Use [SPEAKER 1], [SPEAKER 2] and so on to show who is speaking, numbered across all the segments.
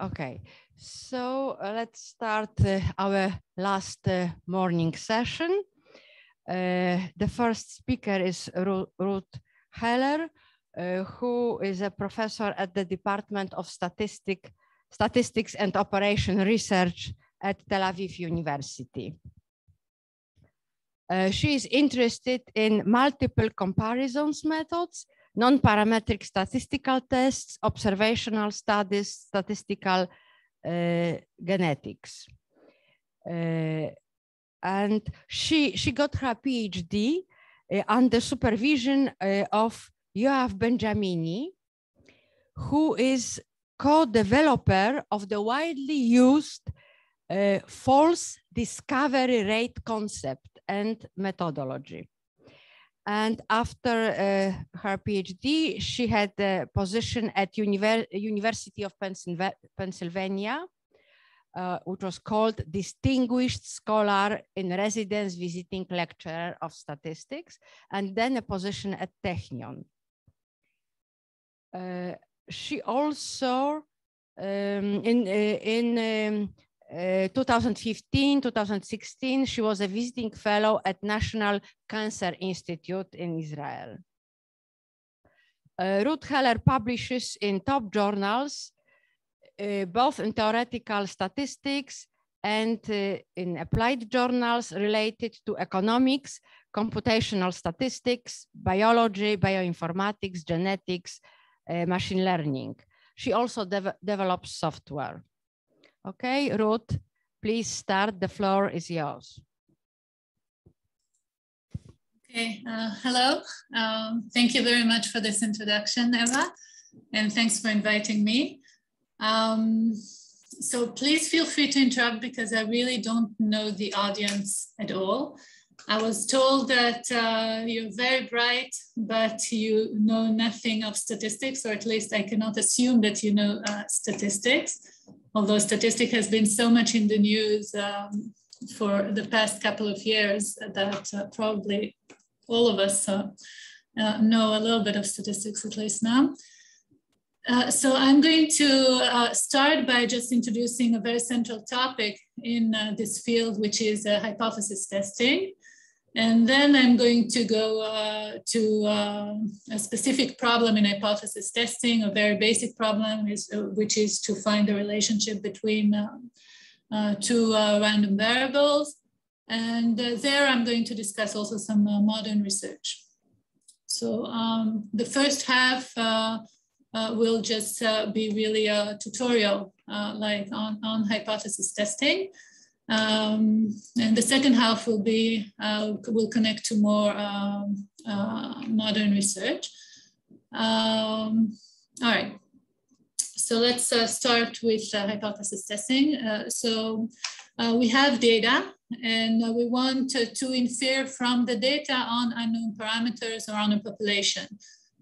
[SPEAKER 1] Okay, so uh, let's start uh, our last uh, morning session. Uh, the first speaker is Ru Ruth Heller, uh, who is a professor at the Department of Statistic, Statistics and Operation Research at Tel Aviv University. Uh, she is interested in multiple comparisons methods non-parametric statistical tests, observational studies, statistical uh, genetics. Uh, and she, she got her PhD uh, under supervision uh, of Yoav Benjamini, who is co-developer of the widely used uh, false discovery rate concept and methodology. And after uh, her PhD, she had a position at Univer University of Pennsylvania, uh, which was called Distinguished Scholar in Residence Visiting Lecturer of Statistics, and then a position at Technion. Uh, she also, um, in, uh, in um, uh, 2015, 2016, she was a visiting fellow at National Cancer Institute in Israel. Uh, Ruth Heller publishes in top journals, uh, both in theoretical statistics and in applied journals related to economics, computational statistics, biology, bioinformatics, genetics, machine learning. She also de develops software. Okay, Ruth, please start. The floor is yours.
[SPEAKER 2] Okay, uh, hello. Um, thank you very much for this introduction, Eva, and thanks for inviting me. Um, so please feel free to interrupt because I really don't know the audience at all. I was told that uh, you're very bright, but you know nothing of statistics, or at least I cannot assume that you know uh, statistics although statistic has been so much in the news um, for the past couple of years that uh, probably all of us uh, uh, know a little bit of statistics at least now. Uh, so I'm going to uh, start by just introducing a very central topic in uh, this field, which is hypothesis testing. And then I'm going to go uh, to uh, a specific problem in hypothesis testing, a very basic problem, is, uh, which is to find the relationship between uh, uh, two uh, random variables. And there I'm going to discuss also some modern research. So um, the first half will just be really a tutorial like on, on hypothesis testing. Um, and the second half will be, uh, will connect to more um, uh, modern research. Um, all right, so let's uh, start with uh, hypothesis testing. Uh, so uh, we have data and we want to infer from the data on unknown parameters or on a population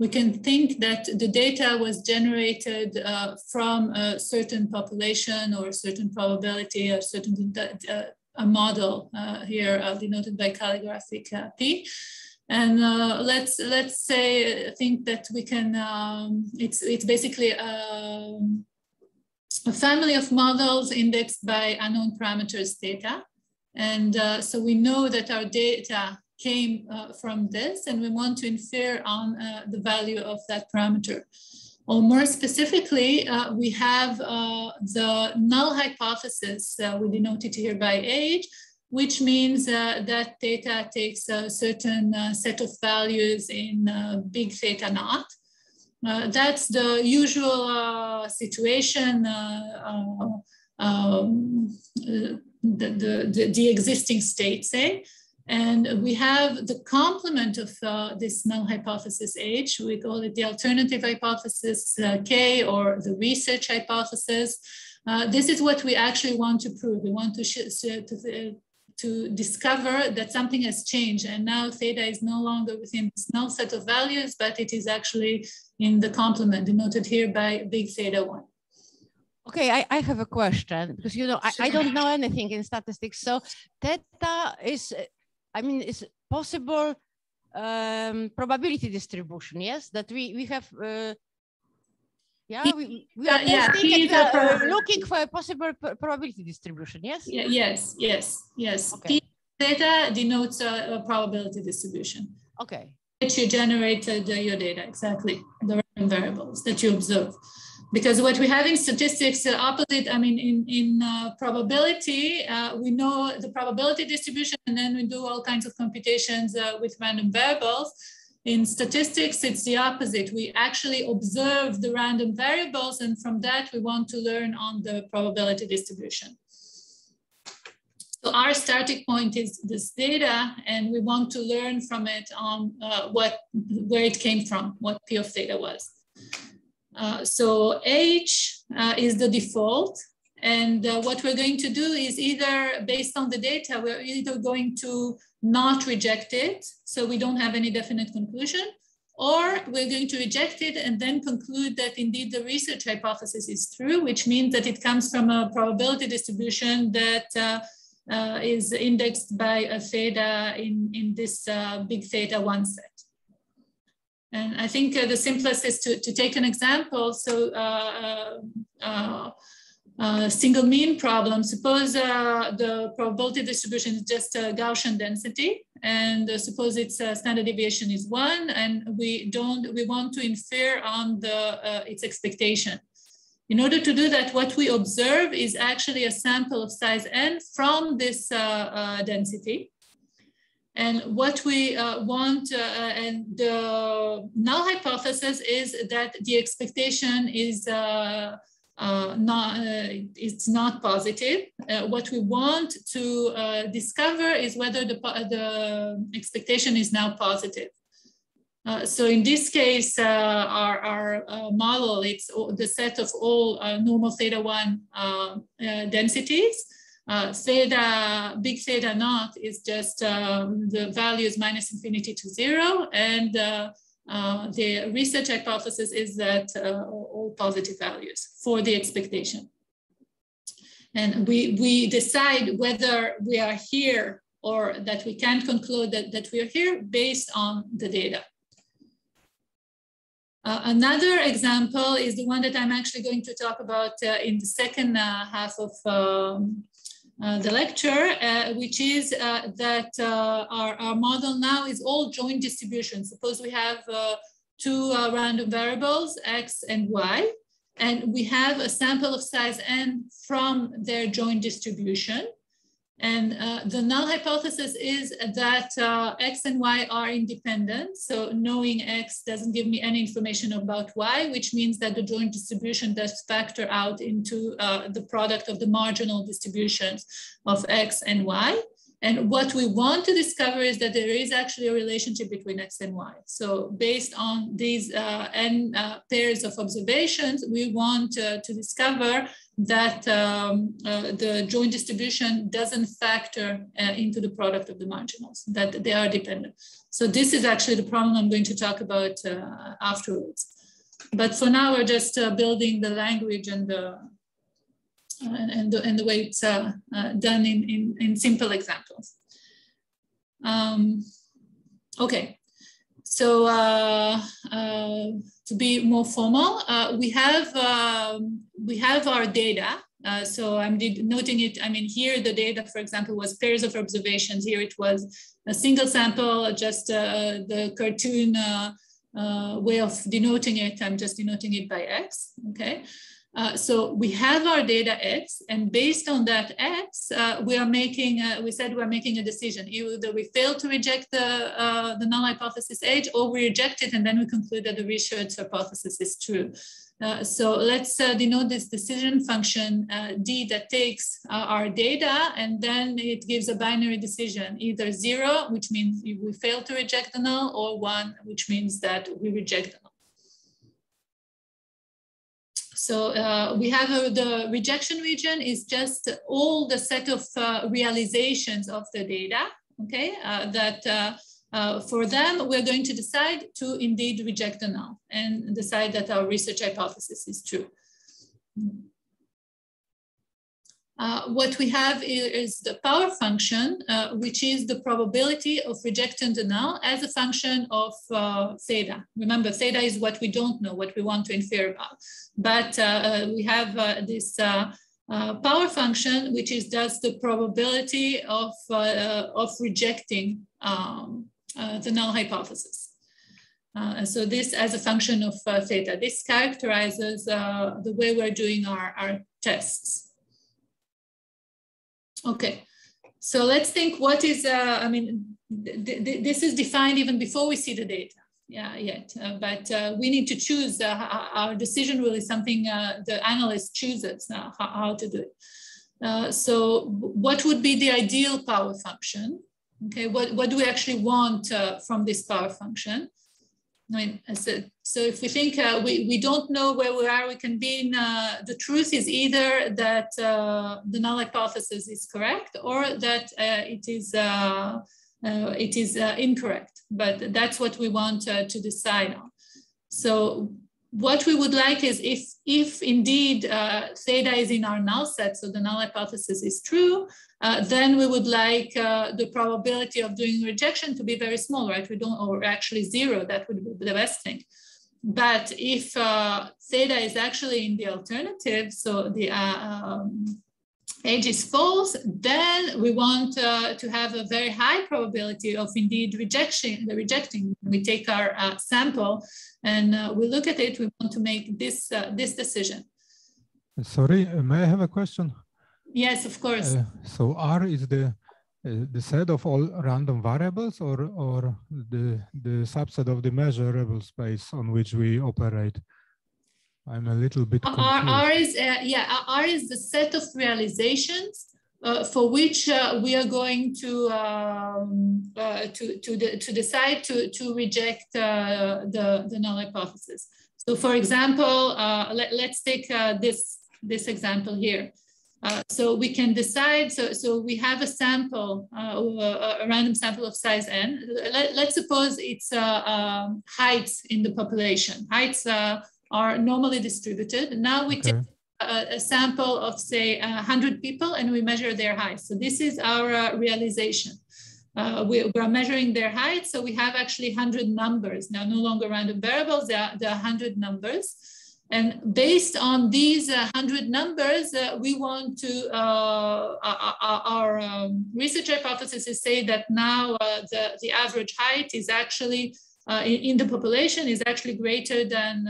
[SPEAKER 2] we can think that the data was generated uh, from a certain population or a certain probability, a certain uh, a model uh, here uh, denoted by calligraphic uh, P. And uh, let's let's say think that we can. Um, it's it's basically a, um, a, family of models indexed by unknown parameters theta, and so we know that our data came uh, from this, and we want to infer on uh, the value of that parameter. Or more specifically, uh, we have uh, the null hypothesis, uh, we denote it here by H, which means uh, that theta takes a certain set of values in big theta naught. that's the usual situation um, the, the, the, the, existing state, say. And we have the complement of uh, this null hypothesis H. We call it the alternative hypothesis uh, K or the research hypothesis. Uh, this is what we actually want to prove. We want to, to, uh, to discover that something has changed and now theta is no longer within this null set of values, but it is actually in the complement denoted here by big theta one.
[SPEAKER 1] Okay, I, I have a question because you know I, I don't know anything in statistics. So theta is I mean, it's possible um, probability distribution, yes, that we, we have, uh, Yeah, we, we are yeah, we are looking for a possible probability distribution, yes?
[SPEAKER 2] Yeah, yes, yes, yes. Okay. P theta denotes a, a, probability distribution.
[SPEAKER 1] Okay.
[SPEAKER 2] That you generated uh, your data, exactly, the random variables that you observe. Because what we have in statistics, the opposite, I mean, in, in uh, probability, uh, we know the probability distribution and then we do all kinds of computations uh, with random variables. In statistics, it's the opposite. We actually observe the random variables, and from that, we want to learn on the probability distribution. So our starting point is this data, and we want to learn from it on uh, what where it came from, what p of theta was. Uh, so H uh, is the default, and uh, what we're going to do is either based on the data, we're either going to not reject it, so we don't have any definite conclusion, or we're going to reject it and then conclude that indeed the research hypothesis is true, which means that it comes from a probability distribution that uh, uh, is indexed by a theta in, in this big theta one set. And I think uh, the simplest is to, to take an example. So uh, uh, uh, single mean problem. Suppose uh, the probability distribution is just a Gaussian density, and uh, suppose its standard deviation is one, and we don't we want to infer on the its expectation. In order to do that, what we observe is actually a sample of size n from this density. And what we uh, want, uh, and the null hypothesis is that the expectation is uh, uh, not, uh, it's not positive. Uh, what we want to uh, discover is whether the, the expectation is now positive. Uh, so in this case, uh, our, our model, it's the set of all normal theta one densities. Theta, big theta naught is just um, the values minus infinity to zero and uh, the research hypothesis is that uh, all positive values for the expectation. And we, we decide whether we are here or that we can conclude that, that we are here based on the data. Uh, another example is the one that I'm actually going to talk about uh, in the second uh, half of um, uh, the lecture, uh, which is uh, that uh, our, our model now is all joint distribution. Suppose we have uh, two random variables, x and y, and we have a sample of size n from their joint distribution. And uh, the null hypothesis is that uh, x and y are independent. So knowing x doesn't give me any information about y, which means that the joint distribution does factor out into uh, the product of the marginal distributions of x and y. And what we want to discover is that there is actually a relationship between X and Y. So based on these uh, n uh, pairs of observations, we want uh, to discover that um, uh, the joint distribution doesn't factor uh, into the product of the marginals, that they are dependent. So this is actually the problem I'm going to talk about uh, afterwards. But for now, we're just building the language and the, and the, and the way it's uh, uh, done in, in, in, simple examples. Um, okay, so uh, uh to be more formal, uh, we have um, we have our data. Uh, so I'm noting it. I mean, here the data, for example, was pairs of observations. Here it was a single sample, just the cartoon way of denoting it. I'm just denoting it by X. Okay. Uh, so we have our data X, and based on that X, uh, we are making, uh, we said we're making a decision. Either we fail to reject the, uh, the null hypothesis H, or we reject it, and then we conclude that the research hypothesis is true. Uh, so let's denote this decision function D that takes our data, and then it gives a binary decision, either zero, which means we fail to reject the null, or one, which means that we reject the null. So uh, we have uh, the rejection region is just all the set of uh, realizations of the data, okay, uh, that uh, for them, we're going to decide to indeed reject the null and decide that our research hypothesis is true. what we have is, the power function, which is the probability of rejecting the null as a function of theta. Remember, theta is what we don't know, what we want to infer about. But uh, we have uh, this power function, which is just the probability of, of rejecting um, the null hypothesis. Uh, so this as a function of uh, theta. This characterizes uh, the way we're doing our, our tests. Okay, so let's think what is, uh, I mean, th th this is defined even before we see the data yeah, yet, uh, but uh, we need to choose, uh, our decision really something uh, the analyst chooses how, how, to do it. Uh, so what would be the ideal power function? Okay, what, what do we actually want from this power function? I mean, said, so if we think uh, we, we don't know where we are, we can be in, uh, the truth is either that uh, the null hypothesis is correct or that uh, it is, uh, uh, it is incorrect, but that's what we want to decide on. So what we would like is if, if indeed uh, theta is in our null set, so the null hypothesis is true, uh, then we would like uh, the probability of doing rejection to be very small, right? We don't, or actually zero, that would be the best thing. But if uh, theta is actually in the alternative, so the uh, um, H is false, then we want uh, to have a very high probability of indeed rejection, the rejecting. We take our uh, sample and uh, we look at it, we want to make this, uh, this decision.
[SPEAKER 3] Sorry, uh, may I have a question?
[SPEAKER 2] Yes, of course.
[SPEAKER 3] Uh, so R is the the set of all random variables or, or the, the subset of the measurable space on which we operate? I'm a little bit confused.
[SPEAKER 2] R, R is, uh, yeah, R is the set of realizations uh, for which uh, we are going to um, uh, to to, de to decide to to reject uh, the the null hypothesis. So, for example, uh, let, us take this this example here. so we can decide. So so we have a sample, a, a, random sample of size n. Let, us suppose it's um, heights in the population. Heights are normally distributed. Now we okay. take a, a, sample of say 100 people and we measure their height. So this is our uh, realization. Uh, we, we, are measuring their height. So we have actually 100 numbers. Now no longer random variables, there are, there are 100 numbers. And based on these uh, 100 numbers, uh, we want to, uh, our, our um, research hypothesis is say that now uh, the, the average height is actually, uh, in, in, the population is actually greater than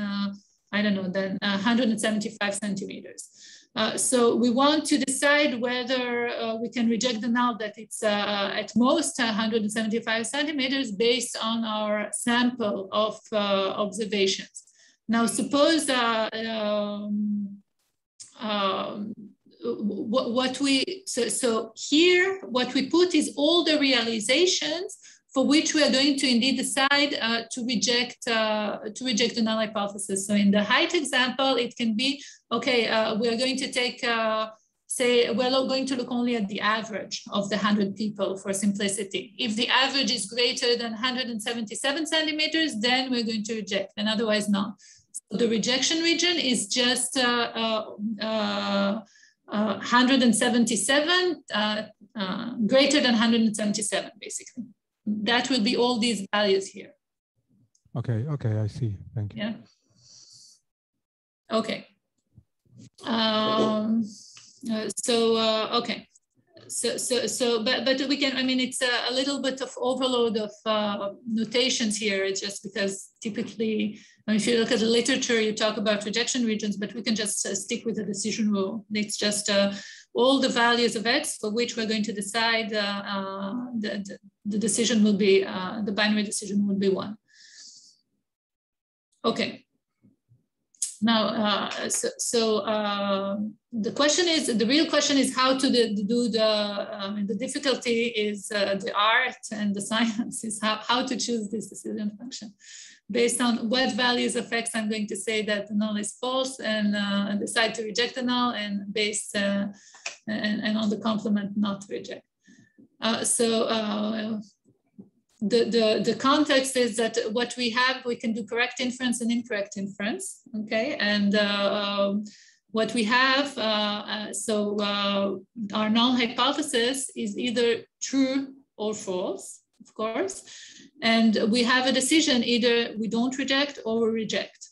[SPEAKER 2] I don't know, than 175 centimeters. Uh, so we want to decide whether uh, we can reject the null that it's uh, at most 175 centimeters based on our sample of uh, observations. Now suppose uh, um, um, what we, so, so here, what we put is all the realizations for which we are going to indeed decide uh, to reject uh, to reject the null hypothesis. So in the height example, it can be, okay, uh, we are going to take, uh, say, we're going to look only at the average of the 100 people for simplicity. If the average is greater than 177 centimeters, then we're going to reject, and otherwise not. So the rejection region is just uh, uh, 177, greater than 177, basically that will be all these values here.
[SPEAKER 3] Okay, okay, I see. Thank you.
[SPEAKER 2] Yeah. Okay. Um, uh, so, uh, okay. So, so, so, but, but we can, I mean, it's a, a little bit of overload of uh, notations here. It's just because typically, I mean, if you look at the literature, you talk about rejection regions, but we can just uh, stick with the decision rule. It's just uh, all the values of x for which we're going to decide uh, uh, the, the, decision will be, uh, the binary decision will be one. Okay. Now, uh, so, so the question is, the real question is how to do the, um, the difficulty is the art and the science is how, how to choose this decision function based on what values of x I'm going to say that the null is false and uh, decide to reject the null and based uh, and, and, on the complement not reject. Uh, so uh, the, the, the context is that what we have, we can do correct inference and incorrect inference, okay? And uh, um, what we have, uh, so our null hypothesis is either true or false, of course. And we have a decision, either we don't reject or we reject.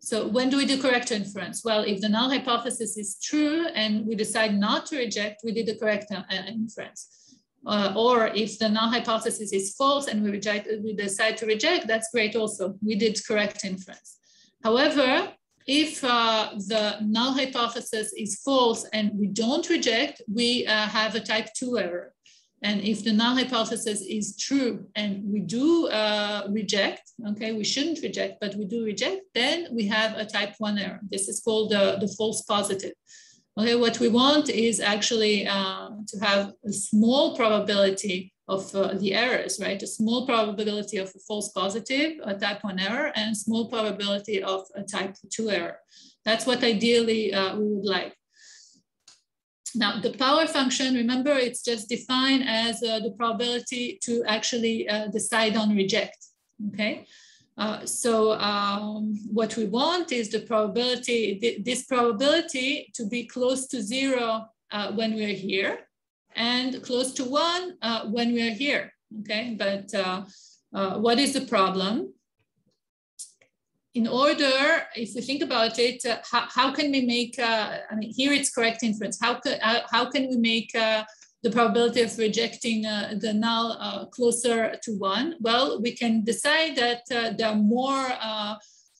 [SPEAKER 2] So when do we do correct inference? Well, if the null hypothesis is true and we decide not to reject, we did the correct uh, inference. Uh, or if the null hypothesis is false and we reject, we decide to reject, that's great also. We did correct inference. However, if uh, the null hypothesis is false and we don't reject, we uh, have a type two error. And if the null hypothesis is true and we do uh, reject, okay, we shouldn't reject, but we do reject, then we have a type one error. This is called the, the false positive. Okay, what we want is actually uh, to have a small probability of uh, the errors, right? A small probability of a false positive, a type one error, and small probability of a type two error. That's what ideally uh, we would like. Now, the power function, remember, it's just defined as uh, the probability to actually uh, decide on reject, okay? Uh, so um, what we want is the probability, th this probability to be close to zero uh, when we're here and close to one uh, when we're here, okay? But uh, what is the problem? In order, if we think about it, uh, how, how can we make, uh, I mean, here it's correct inference. How, can how, how can we make uh, the probability of rejecting uh, the null uh, closer to one? Well, we can decide that uh, there are more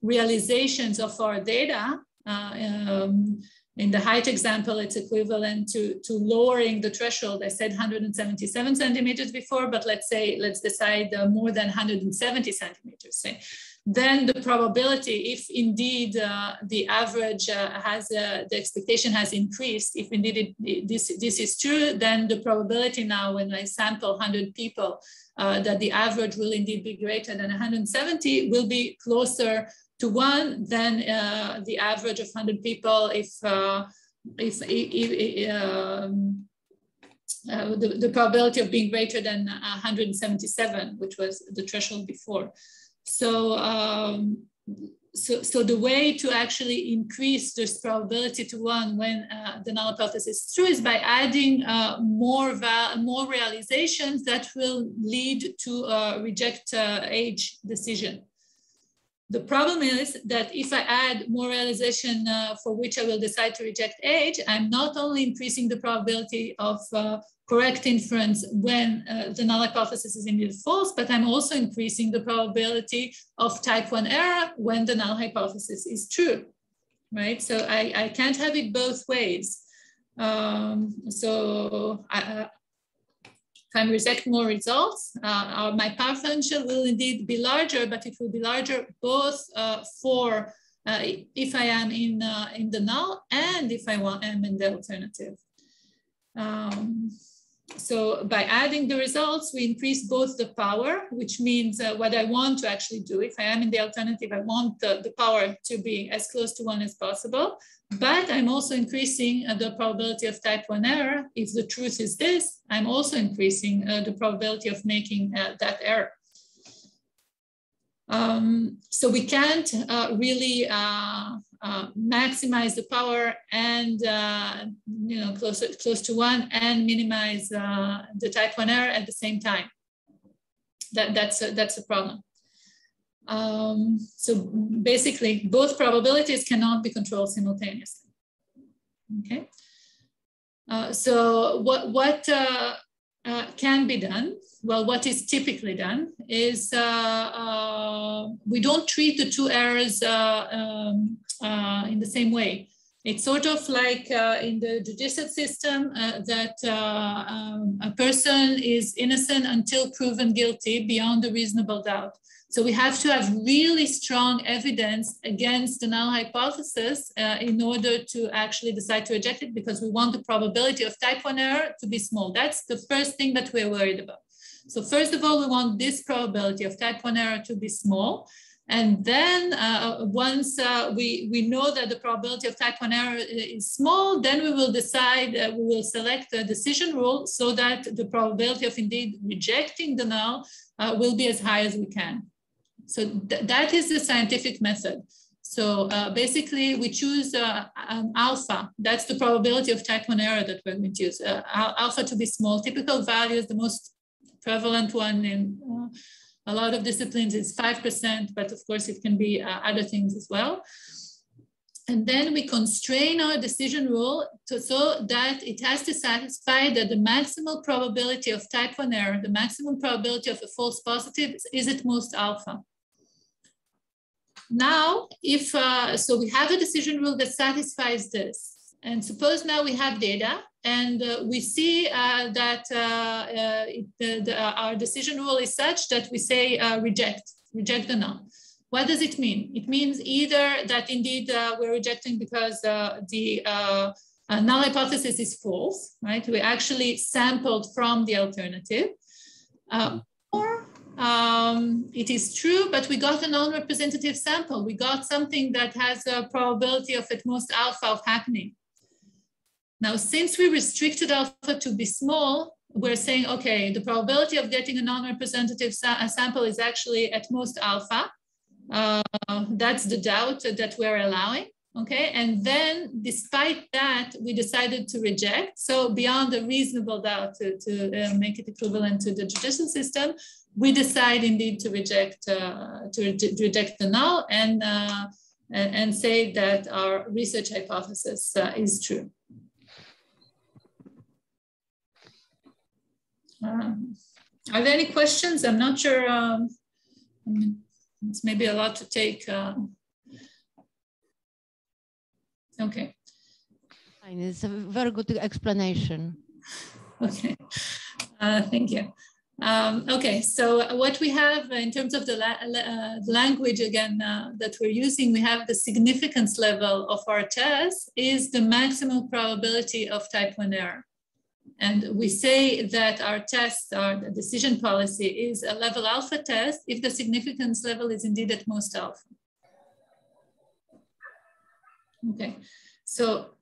[SPEAKER 2] realizations of our data. Um, in the height example, it's equivalent to, to lowering the threshold. I said 177 centimeters before, but let's say, let's decide more than 170 centimeters, say then the probability, if indeed uh, the average uh, has, uh, the expectation has increased, if indeed it, this, this is true, then the probability now when I sample 100 people uh, that the average will indeed be greater than 170 will be closer to one than uh, the average of 100 people if, uh, if, if um, the, the probability of being greater than 177, which was the threshold before. So, um, so, so the way to actually increase this probability to one when uh, the null hypothesis is true is by adding uh, more more realizations that will lead to a reject uh, H decision. The problem is that if I add more realization uh, for which I will decide to reject H, I'm not only increasing the probability of uh, correct inference when uh, the null hypothesis is indeed false, but I'm also increasing the probability of type one error when the null hypothesis is true, right? So I, I can't have it both ways. Um, so I, uh, if I reject more results, uh, my power function will indeed be larger, but it will be larger both uh, for uh, if I am in, in the null and if I want, am in the alternative. Um, so by adding the results, we increase both the power, which means uh, what I want to actually do. If I am in the alternative, I want the, the power to be as close to one as possible. But I'm also increasing uh, the probability of type one error. If the truth is this, I'm also increasing uh, the probability of making uh, that error. Um, so we can't uh, really uh, uh, maximize the power and uh, you know close close to one and minimize uh, the type one error at the same time. That that's a, that's a problem. Um, so basically, both probabilities cannot be controlled simultaneously. Okay. Uh, so what what can be done? Well, what is typically done is uh, uh, we don't treat the two errors uh, um, uh, in the same way. It's sort of like in the judicial system that um, a person is innocent until proven guilty beyond a reasonable doubt. So we have to have really strong evidence against the null hypothesis uh, in order to actually decide to reject it because we want the probability of type one error to be small. That's the first thing that we're worried about. So first of all, we want this probability of type one error to be small. And then uh, once uh, we, we know that the probability of type 1 error is small, then we will decide, uh, we will select a decision rule so that the probability of indeed rejecting the null uh, will be as high as we can. So th that is the scientific method. So uh, basically we choose uh, um, alpha. That's the probability of type one error that we're going to use. Alpha to be small. Typical value is the most prevalent one in uh, a lot of disciplines is 5%, but of course it can be uh, other things as well. And then we constrain our decision rule to, so that it has to satisfy that the maximal probability of type one error, the maximum probability of a false positive is at most alpha. Now, if, uh, so we have a decision rule that satisfies this. And suppose now we have data and uh, we see uh, that uh, uh, it, the, the, uh, our decision rule is such that we say reject, reject the null. What does it mean? It means either that indeed we're rejecting because the null hypothesis is false, right? We actually sampled from the alternative. or um, it is true, but we got a non-representative sample. We got something that has a probability of at most alpha of happening. Now, since we restricted alpha to be small, we're saying, okay, the probability of getting a non-representative sa sample is actually at most alpha. Uh, that's the doubt that we're allowing, okay? And then despite that, we decided to reject. So beyond a reasonable doubt to, to uh, make it equivalent to the judicial system, we decide indeed to reject, uh, to, re reject the null and, uh, and say that our research hypothesis uh, is true. Um, are there any questions? I'm not sure. Um, it's maybe a lot to take. Uh, okay.
[SPEAKER 1] It's a very good explanation.
[SPEAKER 2] Okay, uh, thank you. Um, okay, so what we have in terms of the la uh, language again uh, that we're using, we have the significance level of our test is the maximum probability of type 1 error. And we say that our test, our decision policy is a level alpha test if the significance level is indeed at most alpha. Okay, so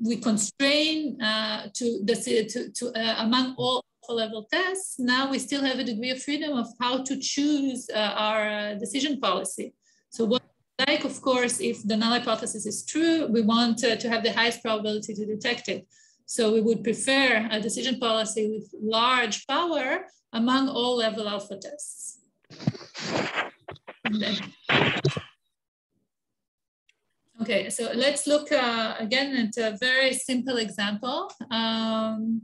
[SPEAKER 2] we constrain uh, to the to, to uh, among all level tests. Now we still have a degree of freedom of how to choose uh, our uh, decision policy. So what like, of course, if the null hypothesis is true, we want uh, to have the highest probability to detect it. So we would prefer a decision policy with large power among all level alpha tests. Okay, so let's look uh, again at a very simple example. Um,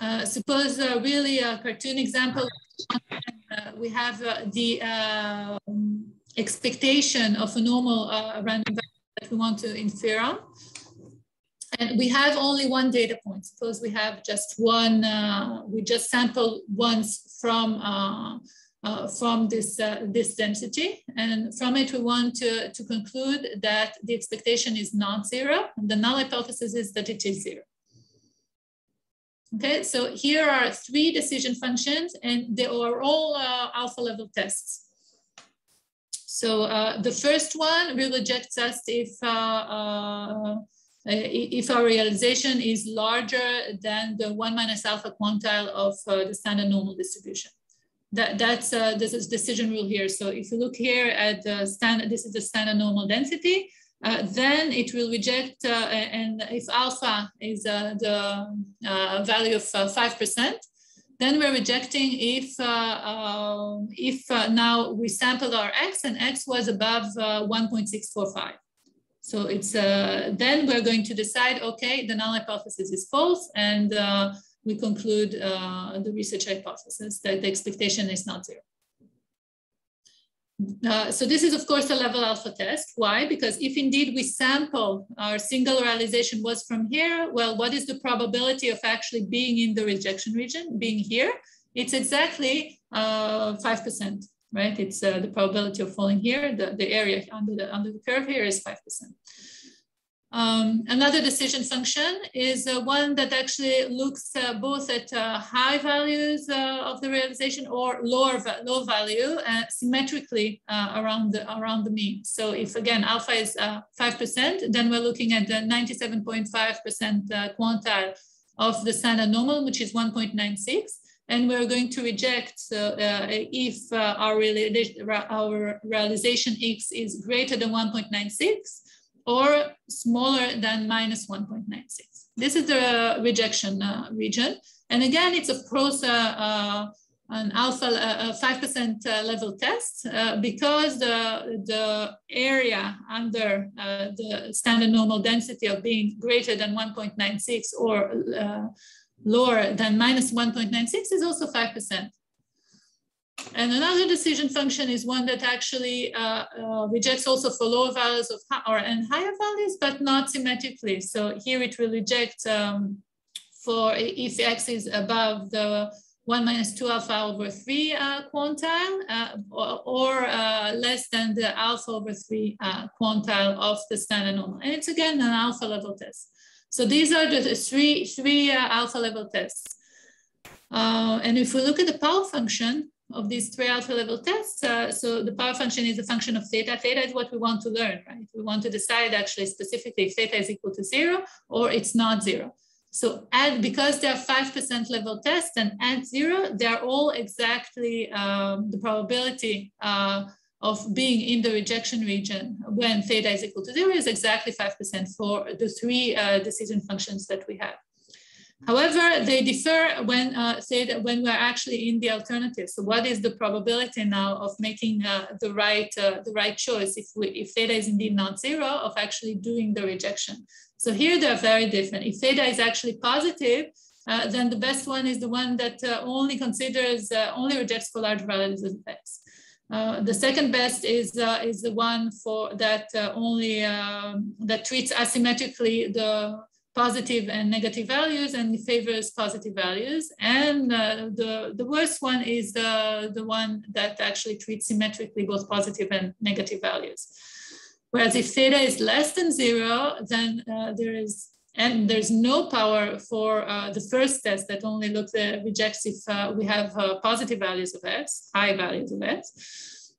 [SPEAKER 2] uh, suppose uh, really a cartoon example, uh, we have uh, the um, expectation of a normal uh, random that we want to infer on. And we have only one data point. Suppose we have just one, uh, we just sample once from, uh, uh, from this, uh, this density. And from it, we want to, to conclude that the expectation is not zero. The null hypothesis is that it is zero. Okay, so here are three decision functions and they are all uh, alpha level tests. So uh, the first one will reject us if if our realization is larger than the one minus alpha quantile of uh, the standard normal distribution. That, that's uh, this is decision rule here. So if you look here at the standard, this is the standard normal density, uh, then it will reject, uh, and if alpha is uh, the value of 5%, then we're rejecting if, um, if now we sampled our x and x was above 1.645. So it's uh, then we're going to decide, okay, the null hypothesis is false, and uh, we conclude uh, the research hypothesis that the expectation is not zero. Uh, so this is, of course, a level alpha test. Why? Because if indeed we sample our single realization was from here, well, what is the probability of actually being in the rejection region, being here? It's exactly 5%. Uh, right? It's uh, the probability of falling here, the, the area under the, under the curve here is 5%. Um, another decision function is uh, one that actually looks uh, both at uh, high values uh, of the realization or lower low value uh, symmetrically around the around the mean. So if again alpha is five percent, then we're looking at the 97.5 percent quantile of the standard normal, which is 1.96. and we're going to reject uh, if uh, our, our realization x is greater than 1.96 or smaller than minus 1.96. This is the rejection uh, region. And again, it's of course uh, an alpha a 5% uh, level test uh, because the, the area under uh, the standard normal density of being greater than 1.96 or uh, lower than minus 1.96 is also 5%. And another decision function is one that actually uh, uh, rejects also for lower values of or and higher values, but not symmetrically. So here it will reject um, for if x is above the 1 minus 2 alpha over 3 uh, quantile uh, or, or uh, less than the alpha over 3 uh, quantile of the standard normal. And it's again an alpha level test. So these are the three, three uh, alpha level tests. Uh, and if we look at the power function of these three alpha level tests, so the power function is a function of theta. Theta is what we want to learn, right? We want to decide actually specifically if theta is equal to zero or it's not zero. So add, because they are 5% level tests and at zero, they're all exactly um, the probability uh, of being in the rejection region when theta is equal to zero is exactly 5% for the three uh, decision functions that we have. However, they differ when uh, theta, when we're actually in the alternative. So what is the probability now of making uh, the right uh, the right choice if we, if theta is indeed not zero of actually doing the rejection? So here they're very different. If theta is actually positive, uh, then the best one is the one that uh, only considers, only rejects for large values of x. Uh, the second best is uh, is the one for that uh, only um, that treats asymmetrically the positive and negative values and favors positive values. And the the worst one is the the one that actually treats symmetrically both positive and negative values. Whereas if theta is less than zero, then uh, there is, and there's no power for uh, the first test that only looks at rejects if uh, we have uh, positive values of x, high values of x.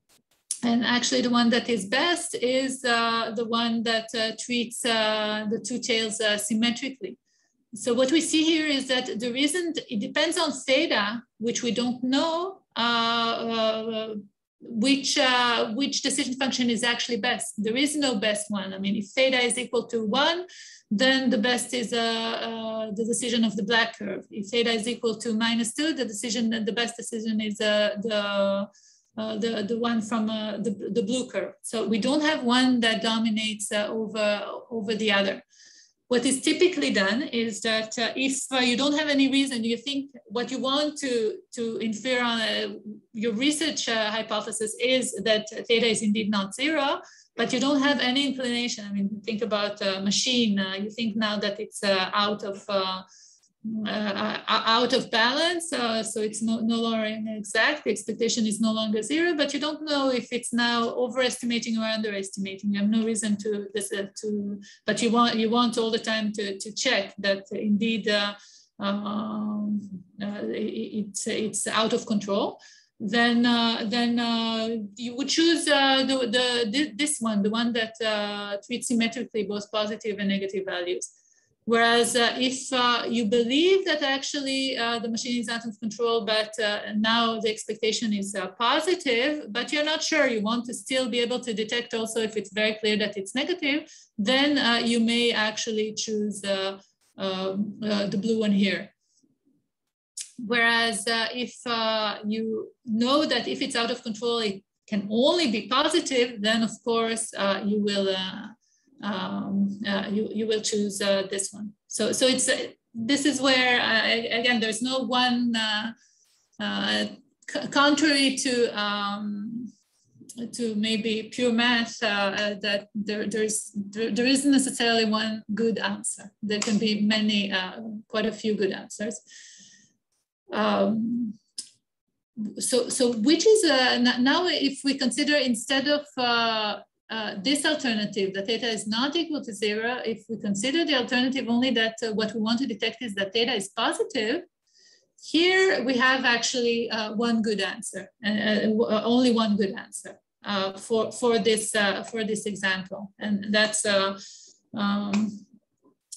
[SPEAKER 2] And actually the one that is best is uh, the one that uh, treats the two tails symmetrically. So what we see here is that there isn't, it depends on theta, which we don't know, which uh, which decision function is actually best. There is no best one. I mean, if theta is equal to one, then the best is uh, uh, the decision of the black curve. If theta is equal to minus two, the decision, the best decision is uh, the uh, the, the one from uh, the, the blue curve. So we don't have one that dominates uh, over, over the other. What is typically done is that if you don't have any reason, you think what you want to, to infer on your research hypothesis is that theta is indeed not zero, but you don't have any inclination. I mean, think about a machine. Uh, you think now that it's uh, out of uh, out of balance. Uh, so it's no, no longer exact. The expectation is no longer zero, but you don't know if it's now overestimating or underestimating. You have no reason to uh, to, but you want you want all the time to to check that indeed uh, um, uh, it's it's out of control. Then uh, then you would choose the, the this one, the one that treats symmetrically both positive and negative values. Whereas uh, if uh, you believe that actually uh, the machine is out of control, but uh, now the expectation is uh, positive, but you're not sure, you want to still be able to detect also if it's very clear that it's negative, then uh, you may actually choose um, the blue one here. Whereas if you know that if it's out of control, it can only be positive, then of course you will um, uh, you, you will choose uh, this one. So, so it's, uh, this is where, uh, again, there's no one, uh, uh, contrary to, um, to maybe pure math, that there, there's, there, there isn't necessarily one good answer. There can be many, quite a few good answers. Um, so, so which is uh, now if we consider instead of uh, uh, this alternative, that theta is not equal to zero, if we consider the alternative only that uh, what we want to detect is that theta is positive, here we have actually uh, one good answer, uh, uh, only one good answer for, for, this, for this example. And that's, um,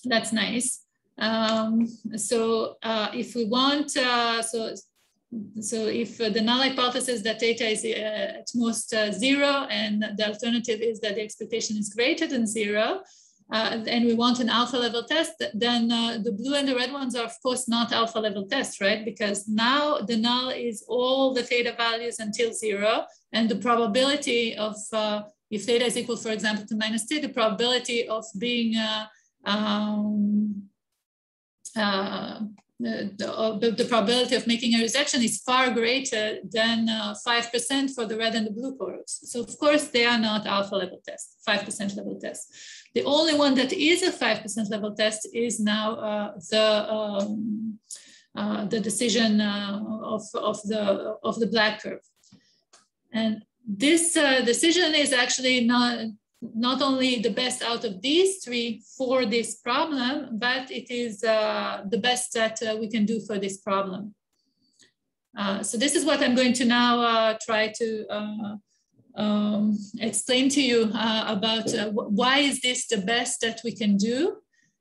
[SPEAKER 2] that's nice. Um, so if we want, so so if uh, the null hypothesis that theta is uh, at most uh, zero and the alternative is that the expectation is greater than zero, uh, and we want an alpha level test, then uh, the blue and the red ones are of course not alpha level tests, right? Because now the null is all the theta values until zero, and the probability of, uh, if theta is equal, for example, to minus t, the probability of being um, the, the, the, probability of making a rejection is far greater than 5% uh, for the red and the blue cohorts. So of course, they are not alpha level tests, 5% level tests. The only one that is a 5% level test is now uh, the, um, uh, the decision uh, of, of, the, of the black curve. And this uh, decision is actually not, not only the best out of these three for this problem, but it is uh, the best that uh, we can do for this problem. Uh, so this is what I'm going to now uh, try to uh, um, explain to you uh, about why is this the best that we can do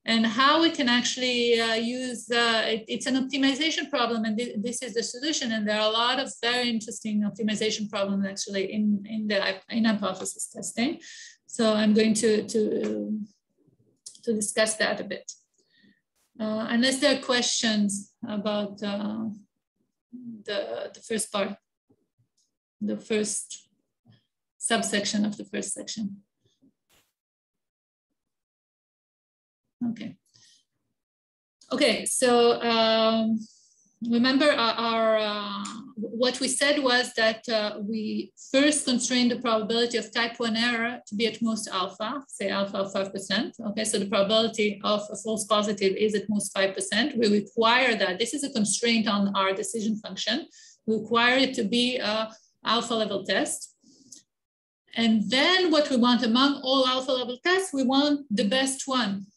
[SPEAKER 2] and how we can actually use, it, it's an optimization problem and th this is the solution. And there are a lot of very interesting optimization problems actually in, in the in hypothesis testing. So I'm going to, to, to discuss that a bit. Uh, unless there are questions about uh, the, the first part, the first subsection of the first section. Okay. Okay, so um, remember our, our uh, what we said was that uh, we first constrained the probability of type 1 error to be at most alpha, say alpha of 5%. Okay, so the probability of a false positive is at most 5%. We require that. This is a constraint on our decision function. We require it to be a alpha level test. And then what we want among all alpha level tests, we want the best one.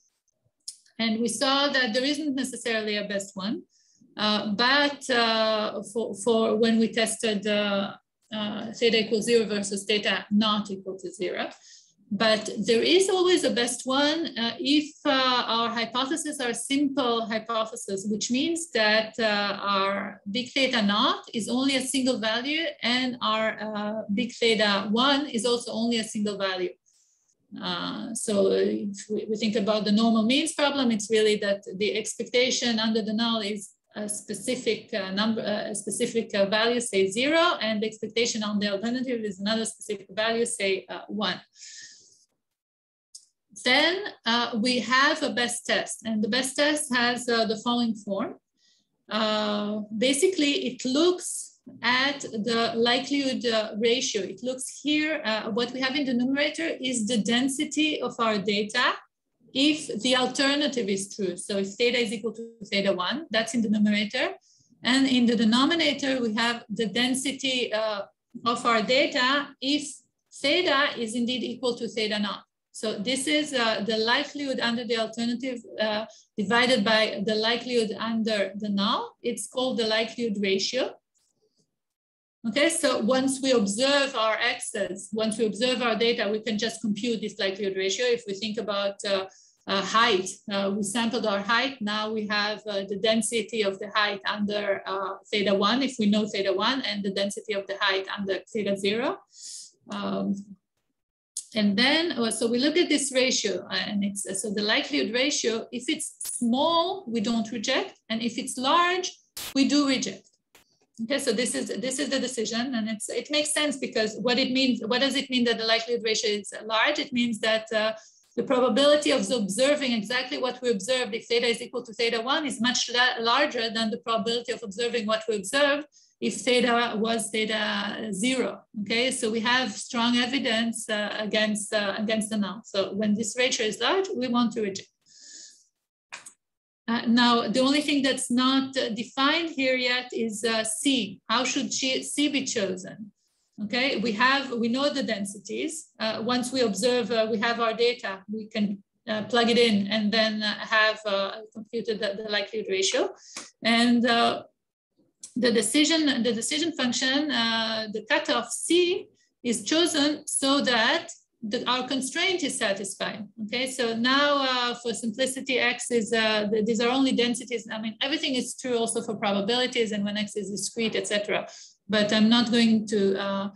[SPEAKER 2] And we saw that there isn't necessarily a best one. Uh, but uh, for, for when we tested uh, theta equals zero versus theta not equal to zero. But there is always a best one uh, if uh, our hypotheses are simple hypotheses, which means that uh, our big theta naught is only a single value and our big theta one is also only a single value. so if we, we think about the normal means problem, it's really that the expectation under the null is a specific uh, number, uh, a specific uh, value, say zero, and the expectation on the alternative is another specific value, say uh, one. Then uh, we have a best test, and the best test has uh, the following form. basically, it looks at the likelihood ratio. It looks here, what we have in the numerator is the density of our data if the alternative is true. So if theta is equal to theta one, that's in the numerator. And in the denominator, we have the density uh, of our data if theta is indeed equal to theta naught. So this is uh, the likelihood under the alternative uh, divided by the likelihood under the null. It's called the likelihood ratio. Okay, so once we observe our x's, once we observe our data, we can just compute this likelihood ratio. If we think about uh, uh, height, uh, we sampled our height, now we have uh, the density of the height under uh, theta one, if we know theta one, and the density of the height under theta zero. Um, and then, uh, so we look at this ratio and it's, so the likelihood ratio, if it's small, we don't reject. And if it's large, we do reject. Okay, so this is this is the decision, and it's it makes sense because what it means. What does it mean that the likelihood ratio is large? It means that uh, the probability of observing exactly what we observed if theta is equal to theta one is much larger than the probability of observing what we observed if theta was theta zero. Okay, so we have strong evidence uh, against uh, against the null. So when this ratio is large, we want to reject. Uh, now, the only thing that's not uh, defined here yet is uh, C. How should C be chosen? Okay, we have, we know the densities. Uh, once we observe, uh, we have our data, we can plug it in and then have computed the, the, likelihood ratio. And the decision, the decision function, the cutoff C is chosen so that the, our constraint is satisfied. Okay, so now uh, for simplicity, x is, uh, these are only densities. I mean, everything is true also for probabilities and when x is discrete, etc. But I'm not going to uh,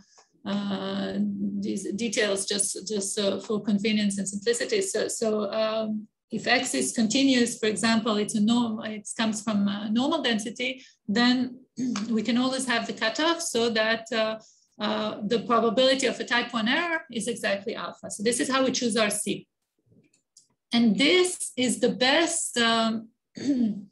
[SPEAKER 2] uh these details just, just uh, for convenience and simplicity. So, so um, if x is continuous, for example, it's a norm, it comes from normal density, then we can always have the cutoff so that uh, uh, the probability of a type one error is exactly alpha. So this is how we choose our C. And this is the best, um,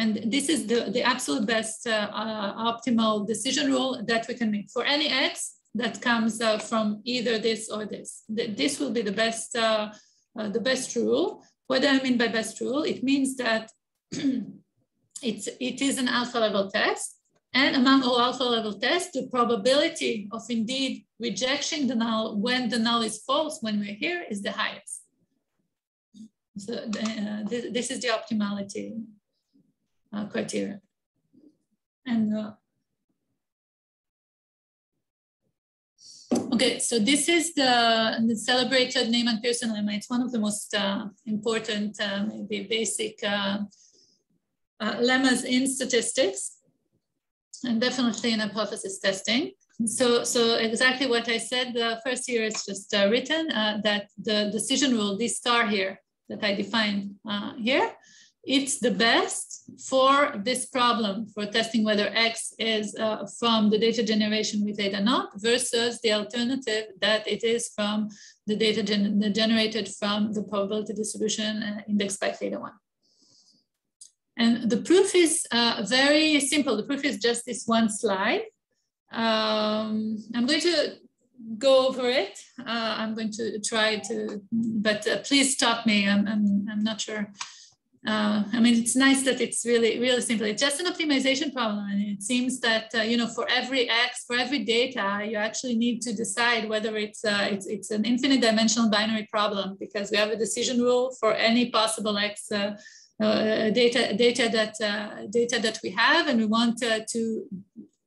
[SPEAKER 2] and this is the, the absolute best uh, uh, optimal decision rule that we can make for any X that comes uh, from either this or this. This will be the best, the best rule. What do I mean by best rule? It means that it's, it is an alpha level test and among all alpha level tests, the probability of indeed rejection the null when the null is false when we're here is the highest. So uh, this, this, is the optimality uh, criteria. And uh, okay, so this is the, the celebrated Neyman-Pearson lemma. It's one of the most uh, important, uh, maybe basic uh, lemmas in statistics and definitely in hypothesis testing. So, so exactly what I said, the first year is just uh, written uh, that the decision rule, this star here that I defined uh, here, it's the best for this problem for testing whether X is uh, from the data generation with theta not versus the alternative that it is from the data gen generated from the probability distribution uh, indexed by theta one. And the proof is uh, very simple. The proof is just this one slide. Um, I'm going to go over it. Uh, I'm going to try to, but uh, please stop me. I'm, I'm, I'm not sure. Uh, I mean, it's nice that it's really, really simple. It's just an optimization problem. And it seems that, uh, you know, for every X, for every data, you actually need to decide whether it's, uh, it's, it's an infinite dimensional binary problem because we have a decision rule for any possible X uh, uh, data data that uh, data that we have, and we want to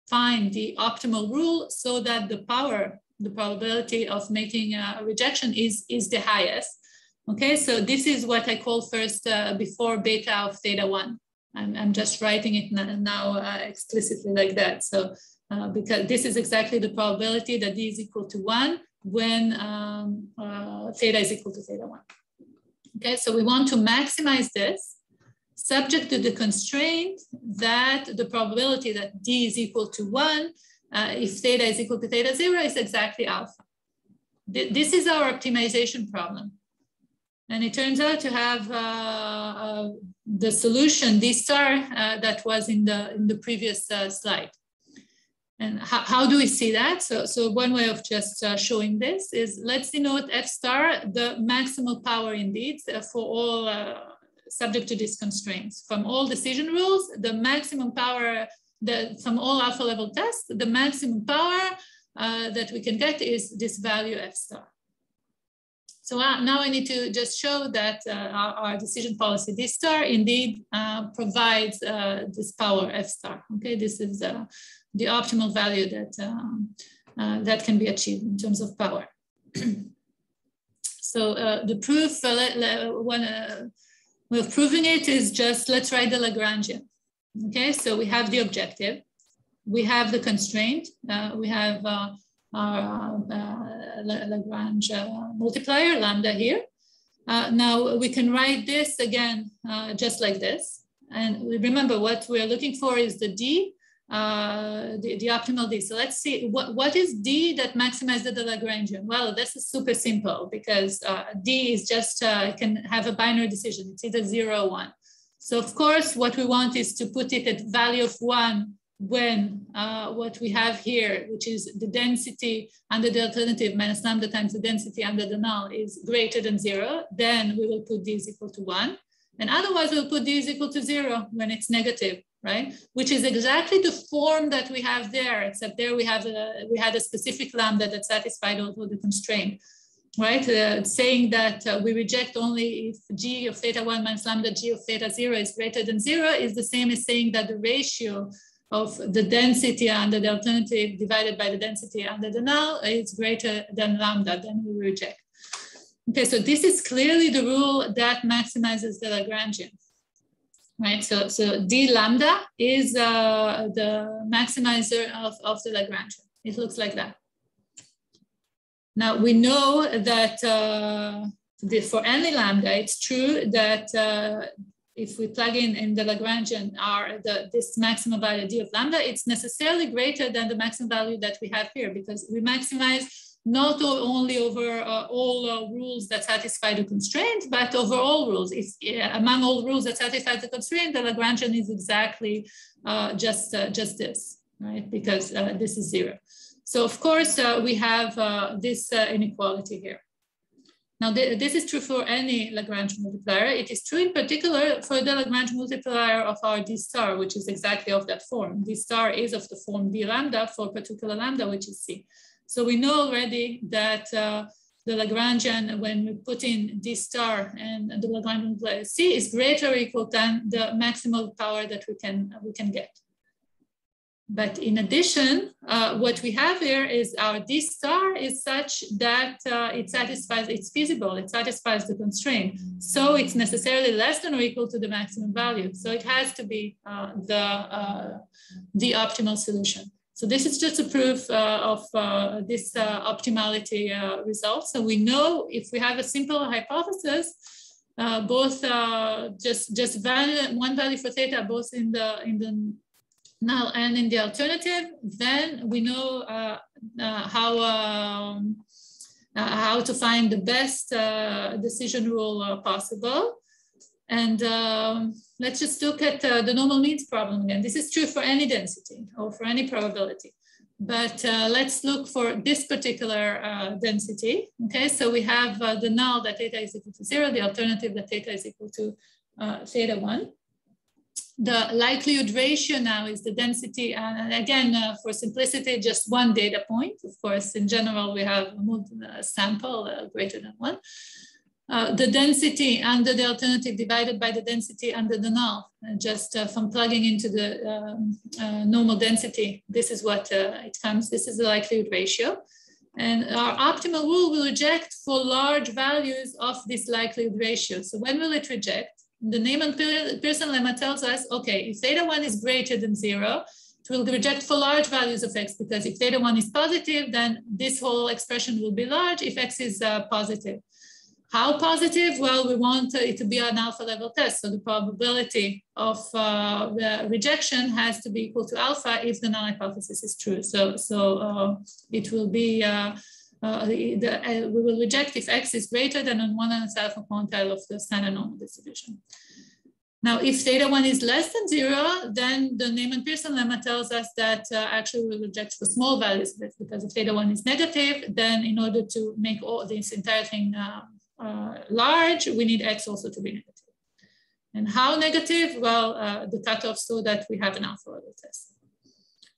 [SPEAKER 2] find the optimal rule so that the power, the probability of making a rejection is is the highest. Okay, so this is what I call first uh, before beta of theta one. I'm, I'm just writing it now uh, explicitly like that. So uh, because this is exactly the probability that d is equal to one when um, theta is equal to theta one. Okay, so we want to maximize this subject to the constraint that the probability that d is equal to one, uh, if theta is equal to theta zero is exactly alpha. this is our optimization problem. And it turns out to have uh, uh, the solution, d star, uh, that was in the, in the previous uh, slide. And how, how, do we see that? So, so one way of just uh, showing this is let's denote f star, the maximal power indeed for all subject to these constraints. From all decision rules, the maximum power, the, from all alpha level tests, the maximum power uh, that we can get is this value f star. So uh, now I need to just show that uh, our, our, decision policy D star indeed uh, provides uh, this power f star. Okay, this is uh, the optimal value that um, that can be achieved in terms of power. so the proof, one, way of proving it is just, let's write the Lagrangian. Okay, so we have the objective, we have the constraint, we have our uh, Lagrange uh, multiplier, lambda here. Uh, now we can write this again, uh, just like this. And remember what we're looking for is the D uh, the, the, optimal D. So let's see, what, what is D that maximizes the Lagrangian? Well, this is super simple because uh, D is just, uh, can have a binary decision. It's either zero or one. So of course, what we want is to put it at value of one when uh, what we have here, which is the density under the alternative minus lambda times the density under the null is greater than zero, then we will put D is equal to one. And otherwise we'll put D is equal to zero when it's negative right? Which is exactly the form that we have there, except there we have a, we had a specific lambda that satisfied also the constraint, right? Uh, saying that uh, we reject only if g of theta one minus lambda g of theta zero is greater than zero is the same as saying that the ratio of the density under the alternative divided by the density under the null is greater than lambda, then we reject. Okay, so this is clearly the rule that maximizes the Lagrangian, right? So, so d lambda is uh, the maximizer of, of the Lagrangian. It looks like that. Now we know that uh, the, for any lambda, it's true that uh, if we plug in in the Lagrangian r the, this maximum value d of lambda, it's necessarily greater than the maximum value that we have here because we maximize not only over uh, all uh, rules that satisfy the constraint, but over all rules. If among all rules that satisfy the constraint, the Lagrangian is exactly uh, just, uh, just this, right? Because uh, this is zero. So of course, we have this inequality here. Now, th this is true for any Lagrange multiplier. It is true in particular for the Lagrange multiplier of our D star, which is exactly of that form. D star is of the form D lambda for particular lambda, which is C. So we know already that uh, the Lagrangian, when we put in D star and the Lagrange multiplier C is greater or equal than the maximal power that we can, we can get. But in addition, uh, what we have here is our D star is such that uh, it satisfies, it's feasible, it satisfies the constraint. So it's necessarily less than or equal to the maximum value. So it has to be uh, the, uh, the optimal solution. So this is just a proof uh, of uh, this optimality result. So we know if we have a simple hypothesis, both just, just value, one value for theta, both in the, in the now, and in the alternative, then we know uh, uh, how, um, uh, how to find the best uh, decision rule uh, possible. And um, let's just look at uh, the normal means problem again. This is true for any density or for any probability. But let's look for this particular density. Okay, so we have the null that theta is equal to zero, the alternative that theta is equal to theta one the likelihood ratio now is the density. And again, uh, for simplicity, just one data point. Of course, in general, we have a sample uh, greater than one. Uh, the density under the alternative divided by the density under the null, uh, just uh, from plugging into the um, uh, normal density. This is what it comes. This is the likelihood ratio. And our optimal rule will reject for large values of this likelihood ratio. So when will it reject? The Neyman-Pearson lemma tells us, okay, if theta one is greater than zero, it will reject for large values of x because if theta one is positive, then this whole expression will be large if x is uh, positive. How positive? Well, we want it to be an alpha level test. So the probability of uh, the rejection has to be equal to alpha if the null hypothesis is true. So, so uh, it will be uh, the, uh, we will reject if x is greater than on one and a half quantile of the standard normal distribution. Now, if theta one is less than zero, then the Neyman-Pearson lemma tells us that uh, actually we reject the small values because if theta one is negative, then in order to make all this entire thing uh, uh, large, we need x also to be negative. And how negative? Well, the cutoff so that we have an alpha level test.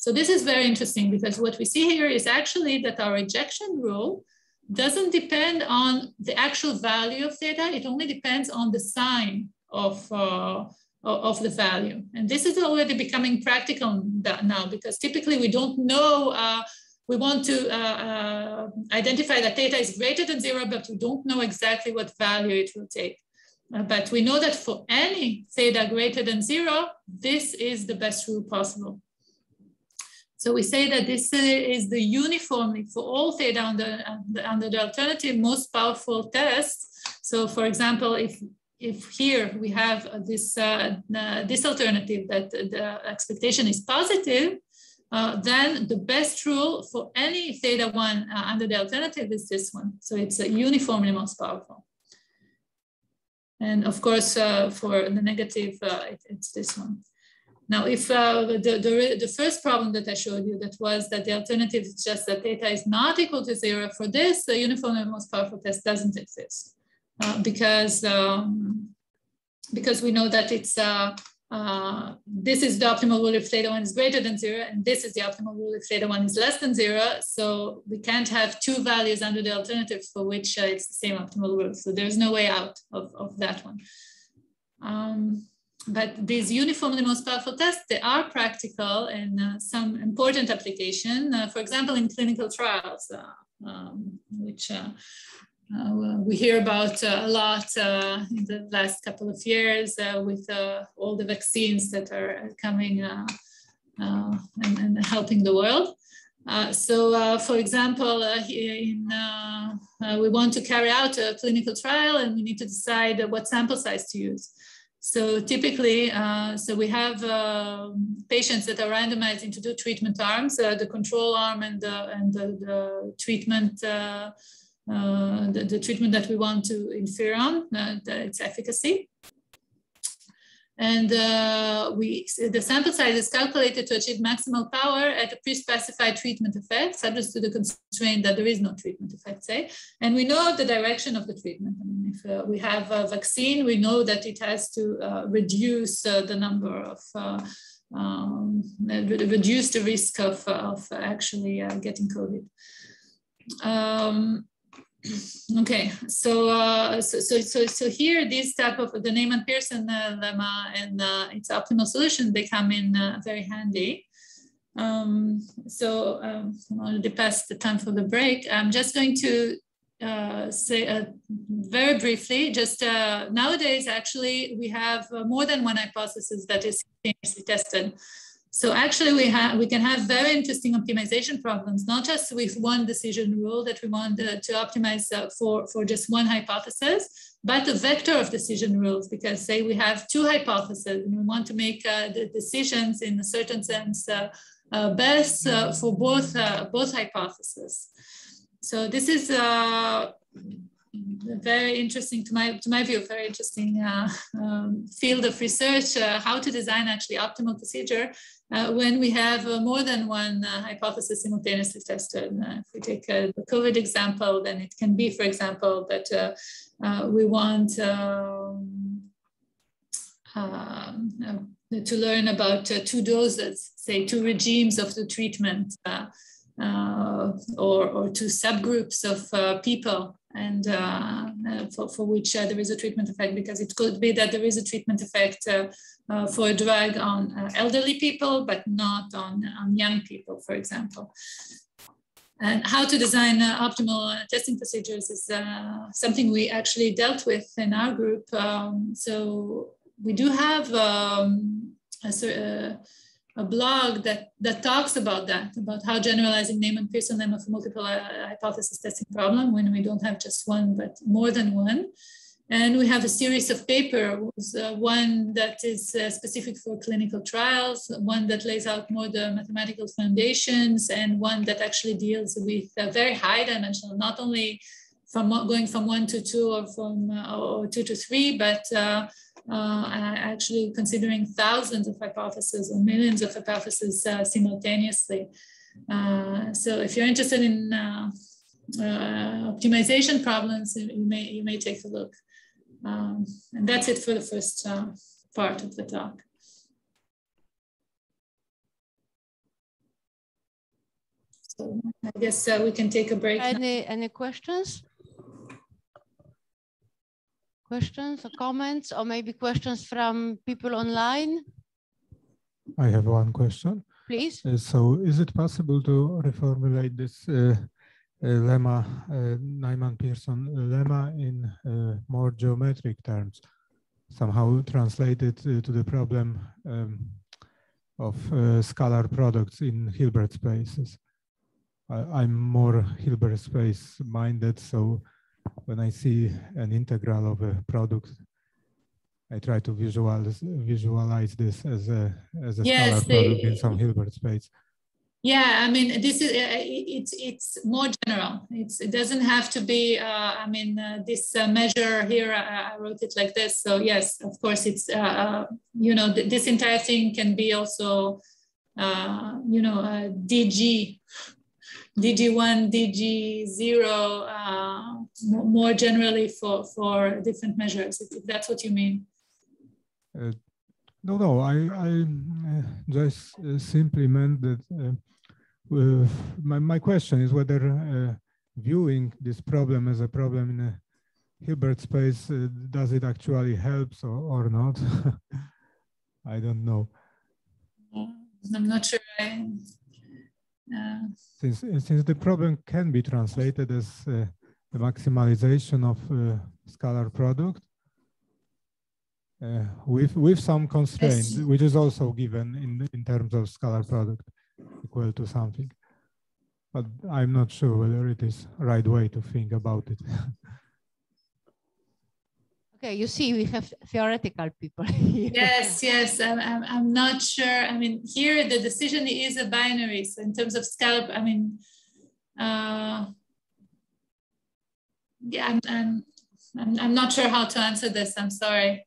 [SPEAKER 2] So this is very interesting because what we see here is actually that our rejection rule doesn't depend on the actual value of theta. It only depends on the sign of, uh, of the value. And this is already becoming practical now because typically we don't know, uh, we want to uh, uh, identify that theta is greater than zero, but we don't know exactly what value it will take. Uh, but we know that for any theta greater than zero, this is the best rule possible. So we say that this is the uniformly for all theta under, under the alternative most powerful test. So for example, if if here we have this uh, uh, this alternative that the expectation is positive, uh, then the best rule for any theta one uh, under the alternative is this one. So it's a uniformly most powerful. And of course, uh, for the negative, uh, it, it's this one. Now, if uh, the, the, the, first problem that I showed you that was that the alternative is just that theta is not equal to zero, for this, the uniform and most powerful test doesn't exist uh, because, um, because we know that it's, uh, uh, this is the optimal rule if theta one is greater than zero, and this is the optimal rule if theta one is less than zero. So we can't have two values under the alternative for which uh, it's the same optimal rule. So there's no way out of, of that one. Um, but these uniformly most powerful tests, they are practical in uh, some important application. Uh, for example, in clinical trials, uh, um, which uh, uh, we hear about uh, a lot in the last couple of years with all the vaccines that are coming and, and, helping the world. so, for example, in, we want to carry out a clinical trial and we need to decide what sample size to use. So typically, uh, so we have uh, patients that are randomized into two treatment arms, uh, the control arm and the, and the, the treatment, uh, uh, the, the, treatment that we want to infer on, uh, its efficacy. And uh, we, the sample size is calculated to achieve maximal power at a pre-specified treatment effect, subject to the constraint that there is no treatment effect, say. And we know the direction of the treatment. I mean, if uh, we have a vaccine, we know that it has to uh, reduce uh, the number of, uh, um, reduce the risk of, of actually uh, getting COVID. Um, okay, so, uh, so, so, so, so here, this type of the Neyman Pearson uh, lemma and uh, its optimal solution, they come in uh, very handy. Um, so um, I'm already past the time for the break. I'm just going to uh, say uh, very briefly, just nowadays, actually, we have more than one hypothesis that is tested. So actually we have we can have very interesting optimization problems, not just with one decision rule that we want uh, to optimize uh, for, for just one hypothesis, but the vector of decision rules, because say we have two hypotheses and we want to make uh, the decisions in a certain sense uh, uh, best uh, for both, both hypotheses. So this is very interesting to my to my view very interesting uh, um, field of research uh, how to design actually optimal procedure uh, when we have uh, more than one uh, hypothesis simultaneously tested. Uh, if we take the covid example then it can be for example that we want um, um to learn about two doses say two regimes of the treatment or, or two subgroups of people and uh, uh, for, for which uh, there is a treatment effect because it could be that there is a treatment effect for a drug on elderly people, but not on, on young people, for example. And how to design uh, optimal uh, testing procedures is uh, something we actually dealt with in our group. Um, so we do have um, a, a blog that, that talks about that, about how generalizing Neyman Pearson lemma for multiple uh, hypothesis testing problem when we don't have just one, but more than one. And we have a series of papers, uh, one that is uh, specific for clinical trials, one that lays out more the mathematical foundations, and one that actually deals with a very high dimensional, not only from going from one to two or from uh, or two to three, but uh, actually considering thousands of hypotheses or millions of hypotheses uh, simultaneously. Uh, so if you're interested in uh, uh, optimization problems, you may, you may take a look. Um, and that's it for the first uh, part of the talk. So I guess we can take a break.
[SPEAKER 1] Any, any questions? Questions or comments or maybe questions from people online?
[SPEAKER 3] I have one question.
[SPEAKER 1] Please.
[SPEAKER 3] Uh, so is it possible to reformulate this uh, uh, lemma, uh, Neyman-Pearson lemma in uh, more geometric terms, somehow translated uh, to the problem um, of scalar products in Hilbert spaces? I, am more Hilbert space minded, so when I see an integral of a product, I try to visualize visualize this as a as a yes, scalar product in some Hilbert space.
[SPEAKER 2] Yeah, I mean, this is uh, it's it's more general. It's it doesn't have to be. Uh, I mean, uh, this uh, measure here, I, I, wrote it like this. So yes, of course, it's uh, uh, you know th this entire thing can be also you know DG DG1, DG0, uh, more generally for, for different measures, if that's what you mean.
[SPEAKER 3] Uh, no, no, I, I uh, just uh, simply meant that uh, my, my question is whether uh, viewing this problem as a problem in a Hilbert space, does it actually helps or, or not? I don't know.
[SPEAKER 2] I'm not sure. I, uh,
[SPEAKER 3] since since the problem can be translated as uh, the maximalization of uh, scalar product uh, with with some constraint, yes. which is also given in in terms of scalar product equal to something. But I'm not sure whether it is right way to think about it.
[SPEAKER 1] Okay, you see, we have theoretical people here.
[SPEAKER 2] Yes, yes, I'm, I'm, I'm not sure. I mean, here the decision is a binary. So in terms of scalp, I mean, uh, yeah, I'm, I'm, I'm, I'm not sure how to answer this. I'm sorry.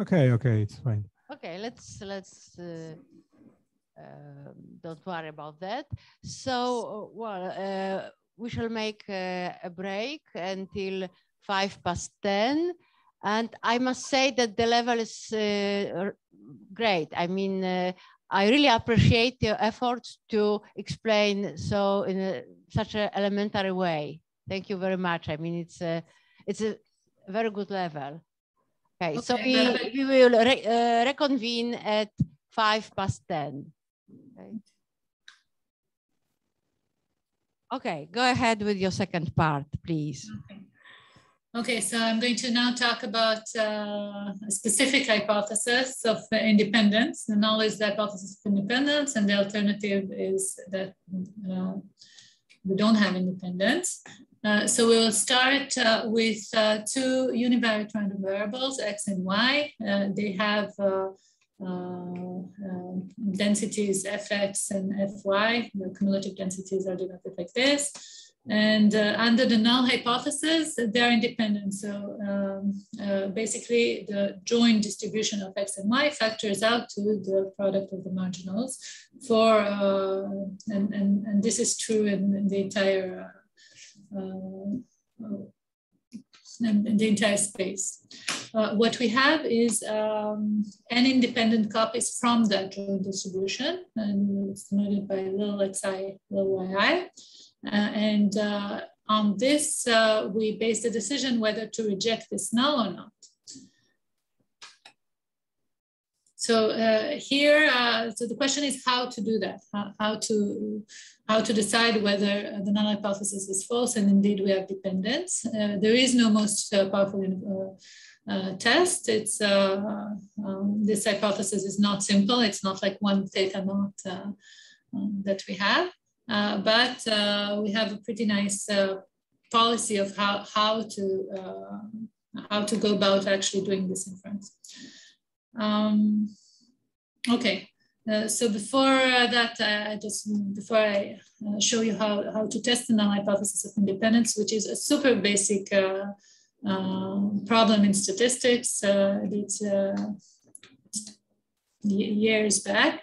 [SPEAKER 3] Okay, okay, it's fine.
[SPEAKER 1] Okay, let's, let's, uh, uh, don't worry about that. So, well, uh, we shall make uh, a break until five past 10 and I must say that the level is uh, great. I mean, uh, I really appreciate your efforts to explain so in a, such an elementary way. Thank you very much. I mean, it's a, it's a very good level. Okay, okay. so we, we will re, uh, reconvene at five past 10. Okay. okay, go ahead with your second part, please.
[SPEAKER 2] Okay. Okay, so I'm going to now talk about uh, a specific hypothesis of independence. The null is the hypothesis of independence, and the alternative is that uh, we don't have independence. Uh, so we will start uh, with uh, two univariate random variables, x and y. Uh, they have densities fx and fy. The cumulative densities are denoted like this. And uh, under the null hypothesis, they're independent. So um, uh, basically, the joint distribution of x and y factors out to the product of the marginals for, uh, and, and, and this is true in, in the entire uh, uh, the entire space. Uh, what we have is um, n independent copies from that joint distribution, and it's denoted by little xi, little yi. Uh, and uh, on this, uh, we base the decision whether to reject this null or not. So uh, here, uh, so the question is how to do that, how, how, to how to decide whether the null hypothesis is false, and indeed we have dependence. Uh, there is no most powerful test. It's um, this hypothesis is not simple. It's not like one theta naught um, that we have. Uh, but uh, we have a pretty nice uh, policy of how, how, to, how to go about actually doing this inference. Um, okay, uh, so before uh, that, uh, I just before I show you how, how to test the null hypothesis of independence, which is a super basic um, problem in statistics. it's years back.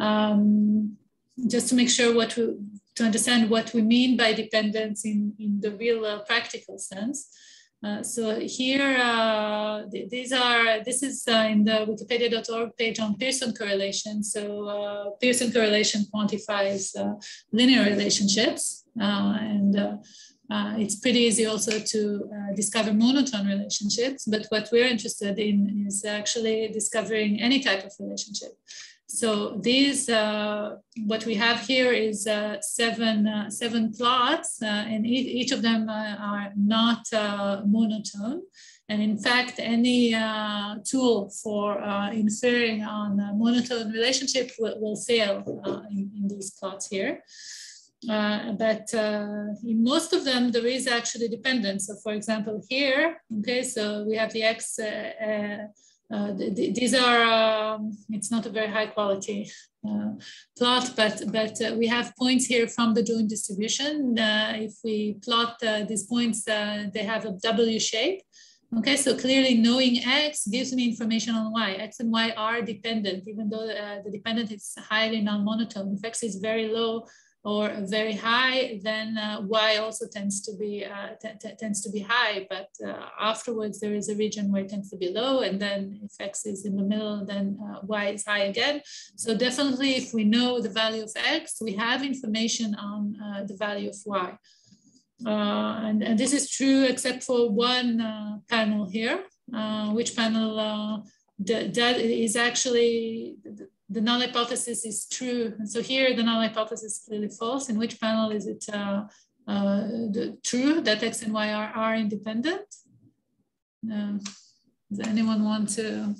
[SPEAKER 2] Um, just to make sure what we, to understand what we mean by dependence in, in the real uh, practical sense. Uh, so here, uh, th these are, this is uh, in the wikipedia.org page on Pearson correlation. So uh, Pearson correlation quantifies uh, linear relationships and it's pretty easy also to discover monotone relationships. But what we're interested in is actually discovering any type of relationship. So these, uh, what we have here is uh, seven, uh, seven plots, uh, and each, each, of them uh, are not uh, monotone. And in fact, any tool for inferring on monotone relationship will, will fail in, in, these plots here. but in most of them, there is actually dependence. So for example, here, okay, so we have the X uh, these are, um, it's not a very high quality uh, plot, but, but uh, we have points here from the joint distribution. Uh, if we plot uh, these points, they have a W shape. Okay, so clearly knowing X gives me information on Y. X and Y are dependent, even though the dependent is highly non-monotone. If X is very low, or very high, then uh, Y also tends to be uh, tends to be high. But uh, afterwards, there is a region where it tends to be low, and then if X is in the middle, then uh, Y is high again. So definitely, if we know the value of X, we have information on uh, the value of Y. Uh, and, and, this is true except for one panel here, which panel the, that is actually, the, the, null hypothesis is true. And so here the null hypothesis is clearly false. In which panel is it uh, uh, the, true that X and Y are, are independent? Uh, does anyone want to?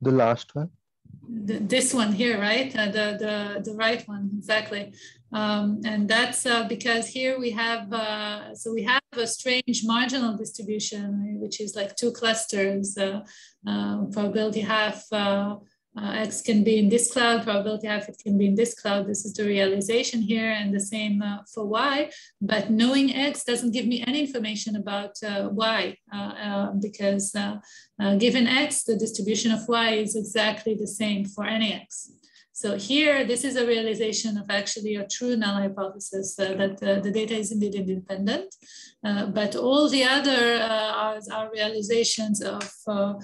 [SPEAKER 4] The last one.
[SPEAKER 2] The, this one here, right? Uh, the, the, the right one, exactly. Um, and that's uh, because here we have, uh, so we have a strange marginal distribution, which is like two clusters, uh, uh probability half uh, uh, X can be in this cloud, probability half it can be in this cloud. This is the realization here and the same for Y, but knowing X doesn't give me any information about Y because given X, the distribution of Y is exactly the same for any X. So here, this is a realization of actually a true null hypothesis uh, that uh, the data is indeed independent, uh, but all the other uh, are, are, realizations of uh,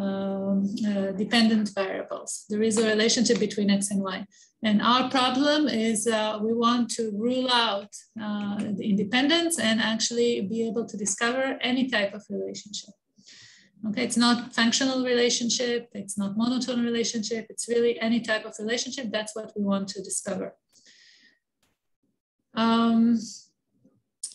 [SPEAKER 2] um, uh, dependent variables. There is a relationship between X and Y. And our problem is we want to rule out the independence and actually be able to discover any type of relationship. Okay, it's not functional relationship, it's not monotone relationship, it's really any type of relationship. That's what we want to discover. Um,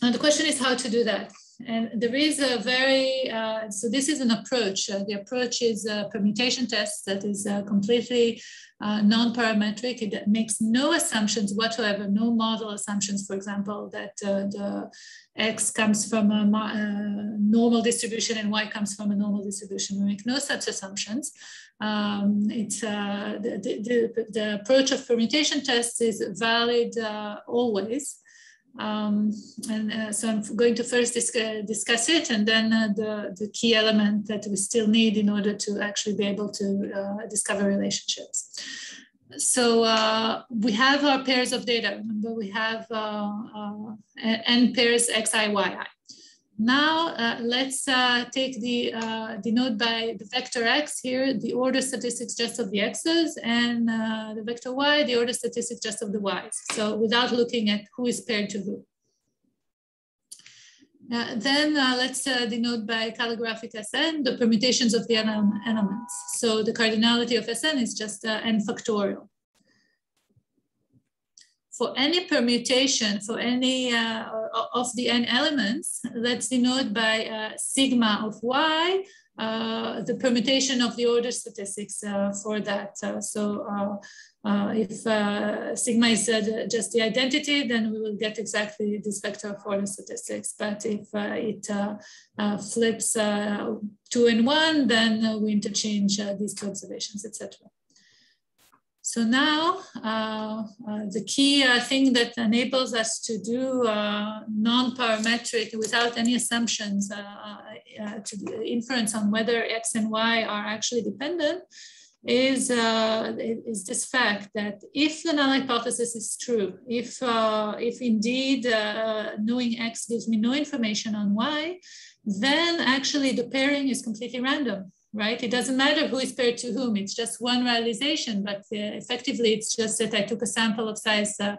[SPEAKER 2] and the question is how to do that. And there is a very, uh, so this is an approach. Uh, the approach is a permutation test that is uh, completely uh, non-parametric. It makes no assumptions whatsoever, no model assumptions, for example, that uh, the X comes from a uh, normal distribution and Y comes from a normal distribution. We make no such assumptions. Um, it's the, the, the, approach of permutation tests is valid always. Um, and uh, so I'm going to first discuss, discuss it and then uh, the, the key element that we still need in order to actually be able to uh, discover relationships. So uh, we have our pairs of data. Remember, we have uh, uh, n pairs xi, yi. Now uh, let's uh, take the uh, denote by the vector x here, the order statistics just of the x's, and uh, the vector y, the order statistics just of the y's. So without looking at who is paired to who. Uh, then uh, let's denote by calligraphic Sn the permutations of the elements. So the cardinality of Sn is just n factorial for any permutation for any uh, of the n elements, let's denote by uh, sigma of y, uh, the permutation of the order statistics uh, for that. Uh, so uh, if sigma is just the identity, then we will get exactly this vector of order statistics. But if it flips two and one, then we interchange these two observations, etc. So now uh, uh, the key uh, thing that enables us to do uh, non-parametric without any assumptions uh, uh, to inference on whether X and Y are actually dependent is, is this fact that if the null hypothesis is true, if, if indeed knowing X gives me no information on Y, then actually the pairing is completely random right? It doesn't matter who is paired to whom, it's just one realization, but uh, effectively it's just that I took a sample of size uh,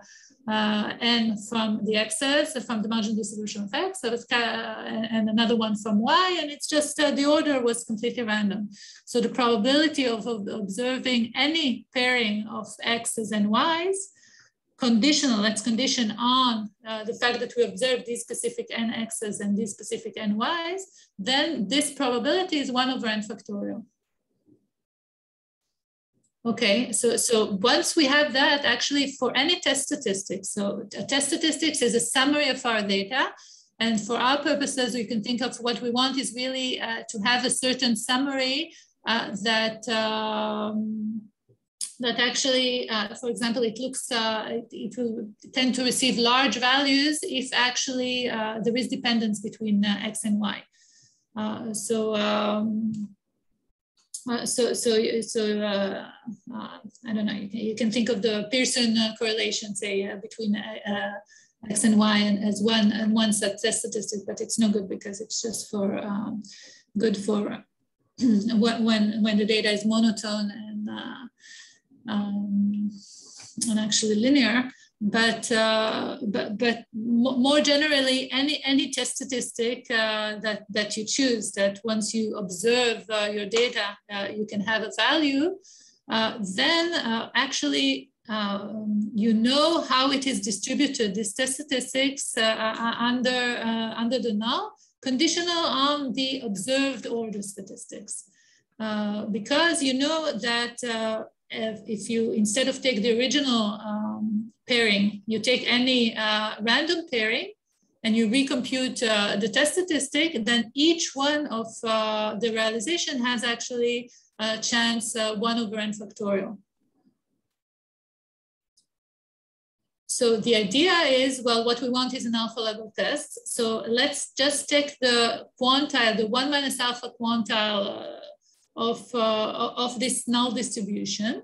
[SPEAKER 2] uh, n from the x's, from the marginal distribution of x, so and another one from y, and it's just uh, the order was completely random. So the probability of, of observing any pairing of x's and y's conditional, let's condition on uh, the fact that we observe these specific nx's and these specific ny's, then this probability is one over n factorial. Okay, so, so once we have that, actually for any test statistics, so a test statistics is a summary of our data. And for our purposes, we can think of what we want is really uh, to have a certain summary uh, that um, that actually, uh, for example, it looks, uh, it, will tend to receive large values if actually uh, there is dependence between uh, X and Y. Uh, so, um, uh, so, so, so I don't know, you can, you can, think of the Pearson correlation, say, between X and Y and as one and one success statistic, but it's no good because it's just for um, good for when, when the data is monotone and um, and actually linear. but uh, but but more generally, any any test statistic uh, that that you choose, that once you observe uh, your data, uh, you can have a value, uh, then uh, actually um, you know how it is distributed. This test statistics under under the null, conditional on the observed order statistics, because you know that if, if you instead of take the original um, pairing, you take any uh, random pairing and you recompute uh, the test statistic, then each one of uh, the realization has actually a chance uh, 1 over n factorial. So the idea is, well, what we want is an alpha level test. So let's just take the quantile, the 1 minus alpha quantile uh, of, uh, of this null distribution.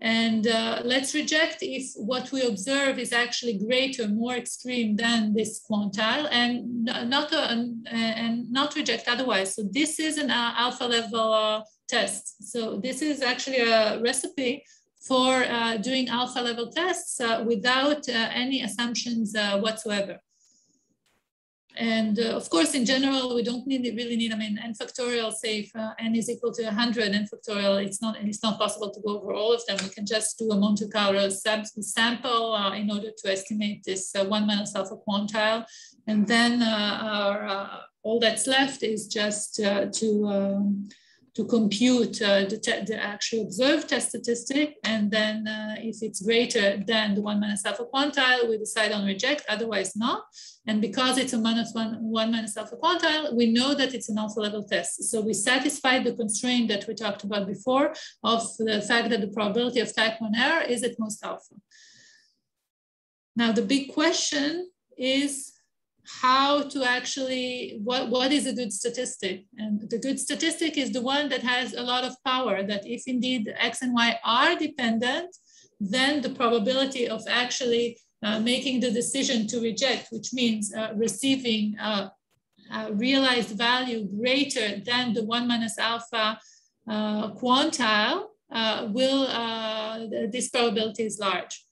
[SPEAKER 2] And uh, let's reject if what we observe is actually greater, more extreme than this quantile, and not uh, and not reject otherwise. So this is an uh, alpha level uh, test. So this is actually a recipe for uh, doing alpha level tests uh, without any assumptions whatsoever. And uh, of course, in general, we don't need really need, I mean, n factorial, say if uh, n is equal to 100 n factorial, it's not, it's not possible to go over all of them. We can just do a Monte Carlo sample uh, in order to estimate this uh, one minus alpha quantile. And then uh, our, uh, all that's left is just to, um, to compute uh, the, the actual observed test statistic. And then uh, if it's greater than the one minus alpha quantile, we decide on reject, otherwise not. And because it's a minus one, one minus alpha quantile, we know that it's an alpha level test. So we satisfy the constraint that we talked about before of the fact that the probability of type one error is at most alpha. Now, the big question is how to actually, what, what is a good statistic? And the good statistic is the one that has a lot of power, that if indeed X and Y are dependent, then the probability of actually uh, making the decision to reject, which means uh, receiving a, realized value greater than the one minus alpha uh, quantile, uh, will uh, this probability is large.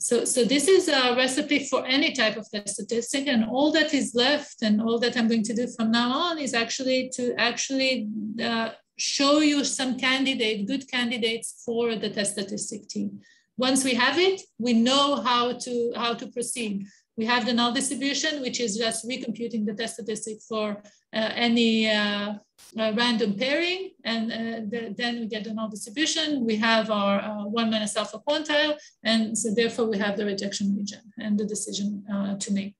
[SPEAKER 2] So, so this is a recipe for any type of test statistic, and all that is left, and all that I'm going to do from now on is actually to actually uh, show you some candidate, good candidates for the test statistic team. Once we have it, we know how to, how to proceed. We have the null distribution, which is just recomputing the test statistic for uh, any uh, uh, random pairing. And uh, the, then we get the null distribution. We have our uh, one minus alpha quantile. And so therefore we have the rejection region and the decision uh, to make.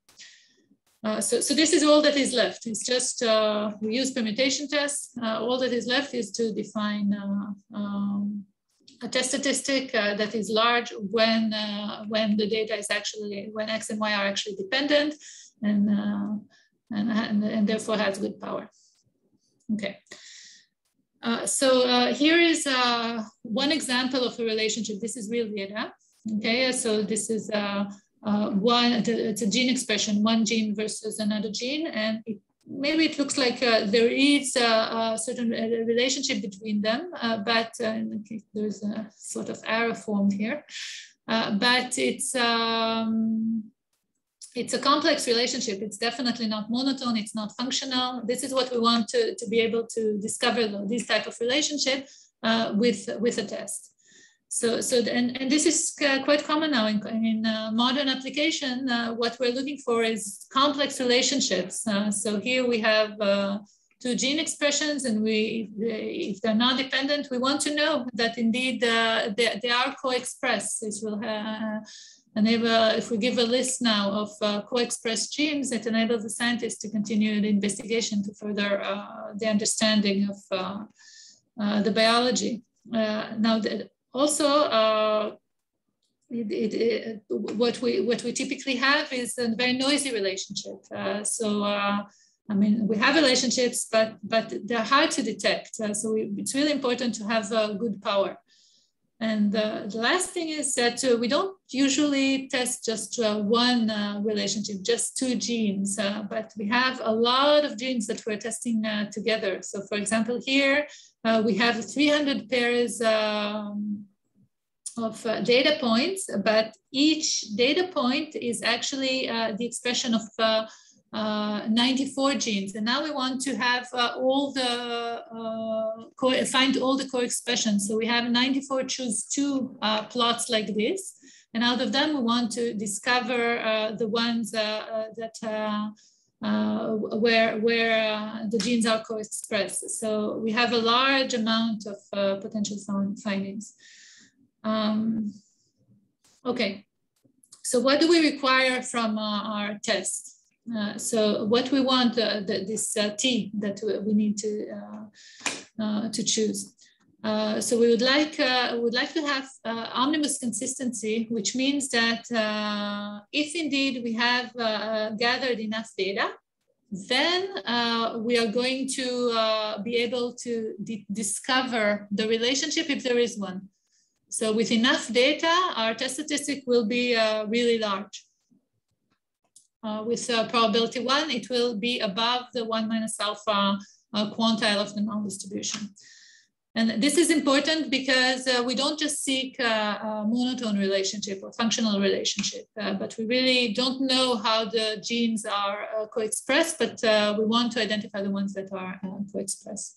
[SPEAKER 2] so, so this is all that is left. It's just we use permutation tests. all that is left is to define um, a test statistic uh, that is large when uh, when the data is actually when x and y are actually dependent and uh, and, and, and, therefore has good power. Okay. Uh, so uh, here is uh, one example of a relationship. This is real data. Okay, so this is one, it's a gene expression, one gene versus another gene, and it maybe it looks like uh, there is a, a certain relationship between them, uh, but uh, there's a sort of error formed here. Uh, but it's um, it's a complex relationship. It's definitely not monotone. It's not functional. This is what we want to, to be able to discover this type of relationship uh, with with a test. So, so and, and this is quite common now in, in uh, modern application. Uh, what we're looking for is complex relationships. Uh, so here we have uh, two gene expressions and we, if they're not dependent, we want to know that indeed uh, they, they are co-expressed. This will uh, enable, if we give a list now of co-expressed genes, it enables the scientists to continue the investigation to further the understanding of the biology. now, the, also, uh, it, it, what we what we typically have is a very noisy relationship. Uh, so uh, I mean, we have relationships, but but they're hard to detect. Uh, so we, it's really important to have good power. And uh, the last thing is that uh, we don't usually test just uh, one relationship, just two genes, but we have a lot of genes that we're testing together. So for example, here uh, we have 300 pairs um, of uh, data points, but each data point is actually uh, the expression of uh, uh 94 genes. And now we want to have uh, all the, uh, find all the co-expressions. So we have 94 choose two plots like this. And out of them, we want to discover the ones that uh, where, where uh, the genes are co-expressed. So we have a large amount of uh, potential findings. Um, okay, so what do we require from uh, our test? Uh, so what we want, uh, the, this T that we need to, to choose. Uh, so we would like uh, would like to have uh, omnibus consistency, which means that if indeed we have gathered enough data, then we are going to be able to discover the relationship if there is one. So with enough data, our test statistic will be uh, really large. Uh, with uh, probability one, it will be above the one minus alpha uh, quantile of the null distribution. And this is important because uh, we don't just seek a monotone relationship or functional relationship, uh, but we really don't know how the genes are co-expressed, but we want to identify the ones that are co-expressed.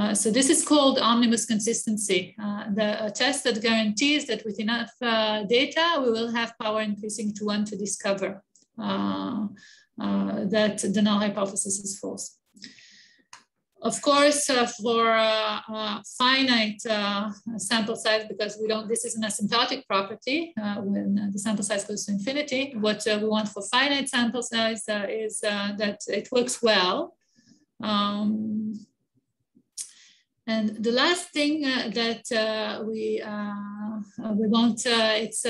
[SPEAKER 2] Uh, so this is called omnibus consistency, uh, the test that guarantees that with enough uh, data, we will have power increasing to one to discover uh, uh, Uh, uh, that the null hypothesis is false. Of course, uh, for finite sample size, because we don't, this is an asymptotic property when the sample size goes to infinity, what we want for finite sample size is that it works well. Um, and the last thing uh, that uh, we uh, we want it's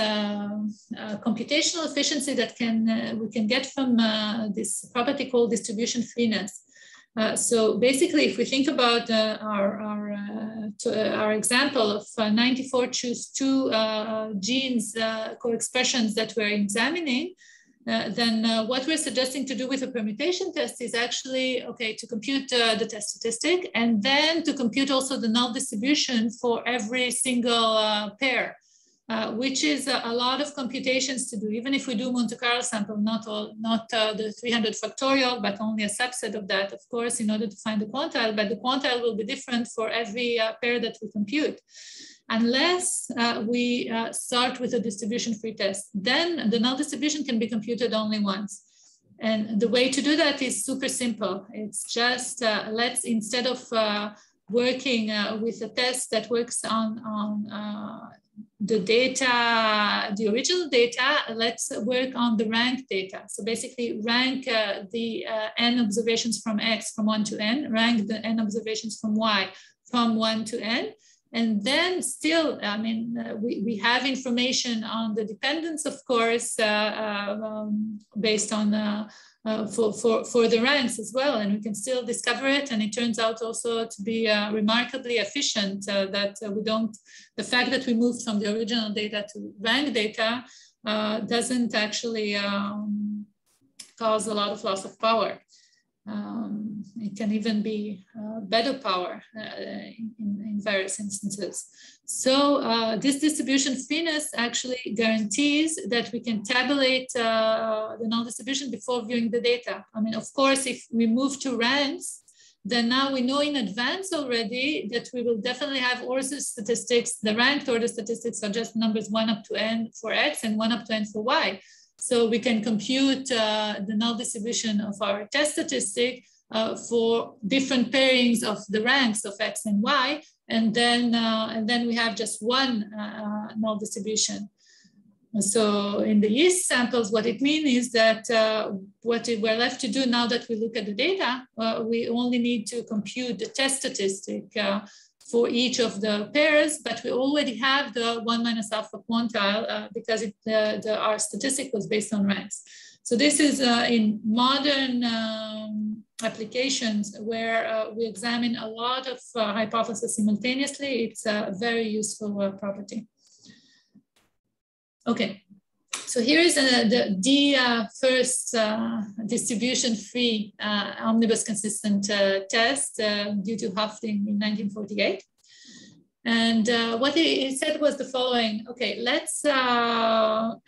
[SPEAKER 2] computational efficiency that can we can get from this property called distribution freeness. Uh, so basically, if we think about uh, our our, uh, our example of 94 choose two genes co-expressions that we're examining, uh, then uh, what we're suggesting to do with a permutation test is actually, okay, to compute uh, the test statistic and then to compute also the null distribution for every single uh, pair, uh, which is a, a, lot of computations to do. Even if we do Monte Carlo sample, not all, not the 300 factorial, but only a subset of that, of course, in order to find the quantile, but the quantile will be different for every pair that we compute unless uh, we uh, start with a distribution free test. Then the null distribution can be computed only once. And the way to do that is super simple. It's just uh, let's, instead of uh, working uh, with a test that works on, on uh, the data, the original data, let's work on the rank data. So basically rank the n observations from x from one to n, rank the n observations from y from one to n, and then still, I mean, uh, we, we have information on the dependence, of course, uh, uh um, based on uh, uh, for, for, for the ranks as well. And we can still discover it. And it turns out also to be remarkably efficient that we don't, the fact that we moved from the original data to rank data doesn't actually um, cause a lot of loss of power. Um, it can even be uh, better power uh, in, in, various instances. So uh, this distribution freeness actually guarantees that we can tabulate uh, the null distribution before viewing the data. I mean, of course, if we move to ranks, then now we know in advance already that we will definitely have order statistics. The ranked order statistics are just numbers one up to n for x and one up to n for y. So we can compute uh, the null distribution of our test statistic uh, for different pairings of the ranks of X and Y. And then, uh, and then we have just one uh, null distribution. So in the yeast samples, what it means is that uh, what we're left to do now that we look at the data, uh, we only need to compute the test statistic for each of the pairs, but we already have the one minus alpha quantile uh, because it, the, the, our statistic was based on ranks. So this is uh, in modern um, applications where uh, we examine a lot of uh, hypotheses simultaneously. It's a very useful uh, property. Okay, so here is uh, the, the uh, first uh, distribution-free uh, omnibus consistent uh, test due to Hoeffding in 1948. And what he, said was the following, okay, let's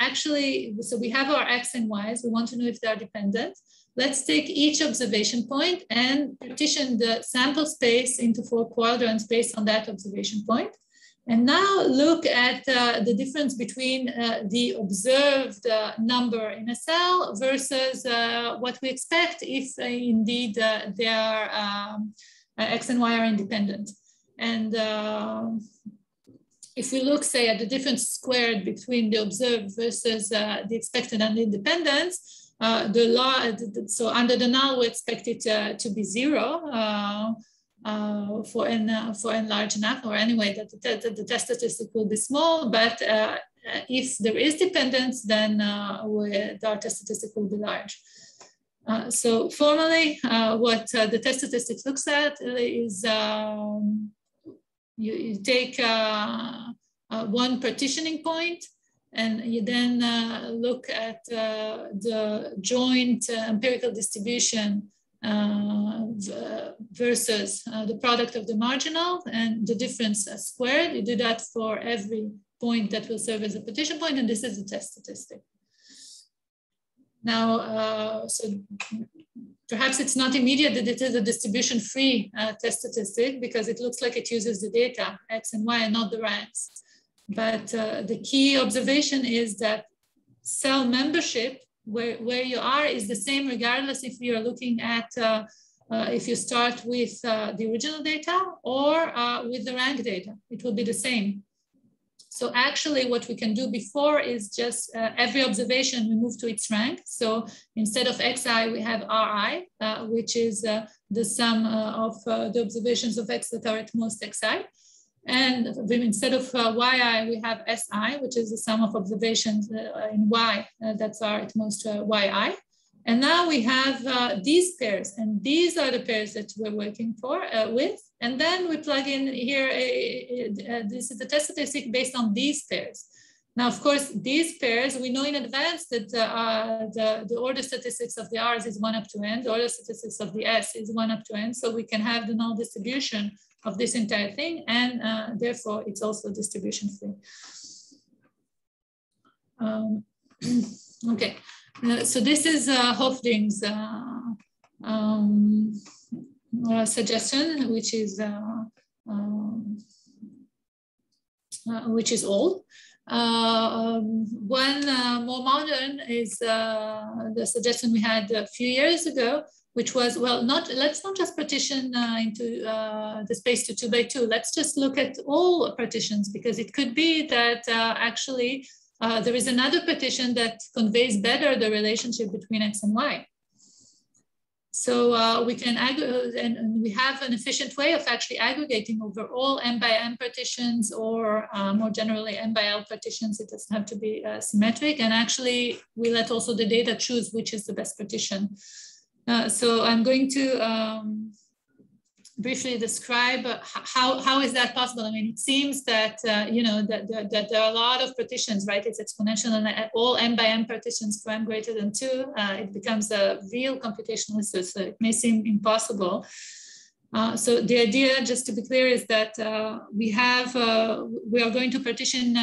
[SPEAKER 2] actually, so we have our X and Ys, we want to know if they're dependent. Let's take each observation point and partition the sample space into four quadrants based on that observation point. And now look at uh, the difference between uh, the observed uh, number in a cell versus uh, what we expect if uh, indeed uh, they are um, X and Y are independent. And if we look, say, at the difference squared between the observed versus the expected and independence, the law, so under the null, we expect it to be zero uh, for n uh, for n large enough, or anyway that the, the, the, test statistic will be small. But uh, if there is dependence, then uh, our test statistic will be large. Uh, so formally, uh, what the test statistic looks at is um, you, you, take one partitioning point and you then look at the joint empirical distribution uh, versus uh, the product of the marginal and the difference squared. You do that for every point that will serve as a partition point, and this is the test statistic. Now, uh, so perhaps it's not immediate that it is a distribution-free uh, test statistic because it looks like it uses the data, X and Y, and not the ranks. But uh, the key observation is that cell membership where, where you are is the same regardless if you're looking at uh, uh, if you start with uh, the original data or uh, with the rank data, it will be the same. So actually what we can do before is just uh, every observation we move to its rank. So instead of xi, we have ri, uh, which is the sum of the observations of x that are at most xi. And instead of uh, yi, we have si, which is the sum of observations uh, in y uh, that's our at most uh, yi. And now we have uh, these pairs, and these are the pairs that we're working for uh, with. And then we plug in here, this is the test statistic based on these pairs. Now, of course, these pairs, we know in advance that uh, the, the order statistics of the R's is one up to n, the order statistics of the S is one up to n, so we can have the null distribution of this entire thing, and uh, therefore it's also distribution free. Um, okay, uh, so this is uh, Hoeffding's uh, um, uh, suggestion, which is uh, um, which is old. Um, one more modern is the suggestion we had a few years ago, which was, well, not let's not just partition uh, into uh, the space to two by two. Let's just look at all partitions because it could be that uh, actually uh, there is another partition that conveys better the relationship between X and Y. So uh, we can, and, and, we have an efficient way of actually aggregating over all M by M partitions or uh, more generally M by L partitions. It doesn't have to be symmetric. And actually we let also the data choose which is the best partition. Uh, so I'm going to um, briefly describe how, how is that possible? I mean, it seems that, uh, you know, that, that, that, there are a lot of partitions, right? It's exponential and all m by m partitions for n greater than two, uh, it becomes a real computational issue. So it may seem impossible. Uh, so the idea, just to be clear, is that uh, we have, uh, we are going to partition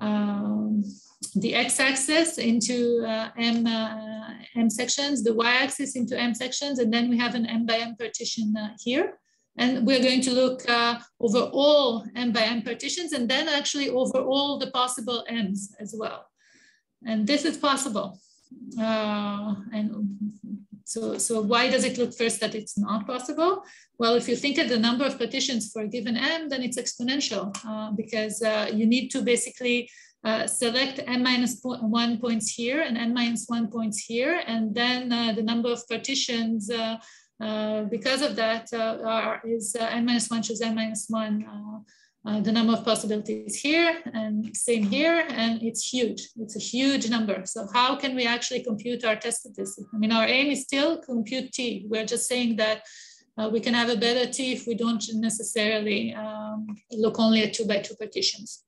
[SPEAKER 2] um, the x-axis into uh, m, uh, m sections, the y-axis into m sections, and then we have an m by m partition uh, here. And we're going to look uh, over all m by m partitions and then actually over all the possible m's as well. And this is possible. Uh, and so, so why does it look first that it's not possible? Well, if you think of the number of partitions for a given m, then it's exponential uh, because you need to basically uh, select n minus one points here and n minus one points here, and then uh, the number of partitions uh, uh because of that uh, are, is n minus one choose n minus one. the number of possibilities here and same here, and it's huge. It's a huge number. So how can we actually compute our test statistic? I mean, our aim is still compute t. We're just saying that uh, we can have a better T if we don't necessarily um, look only at two by two partitions.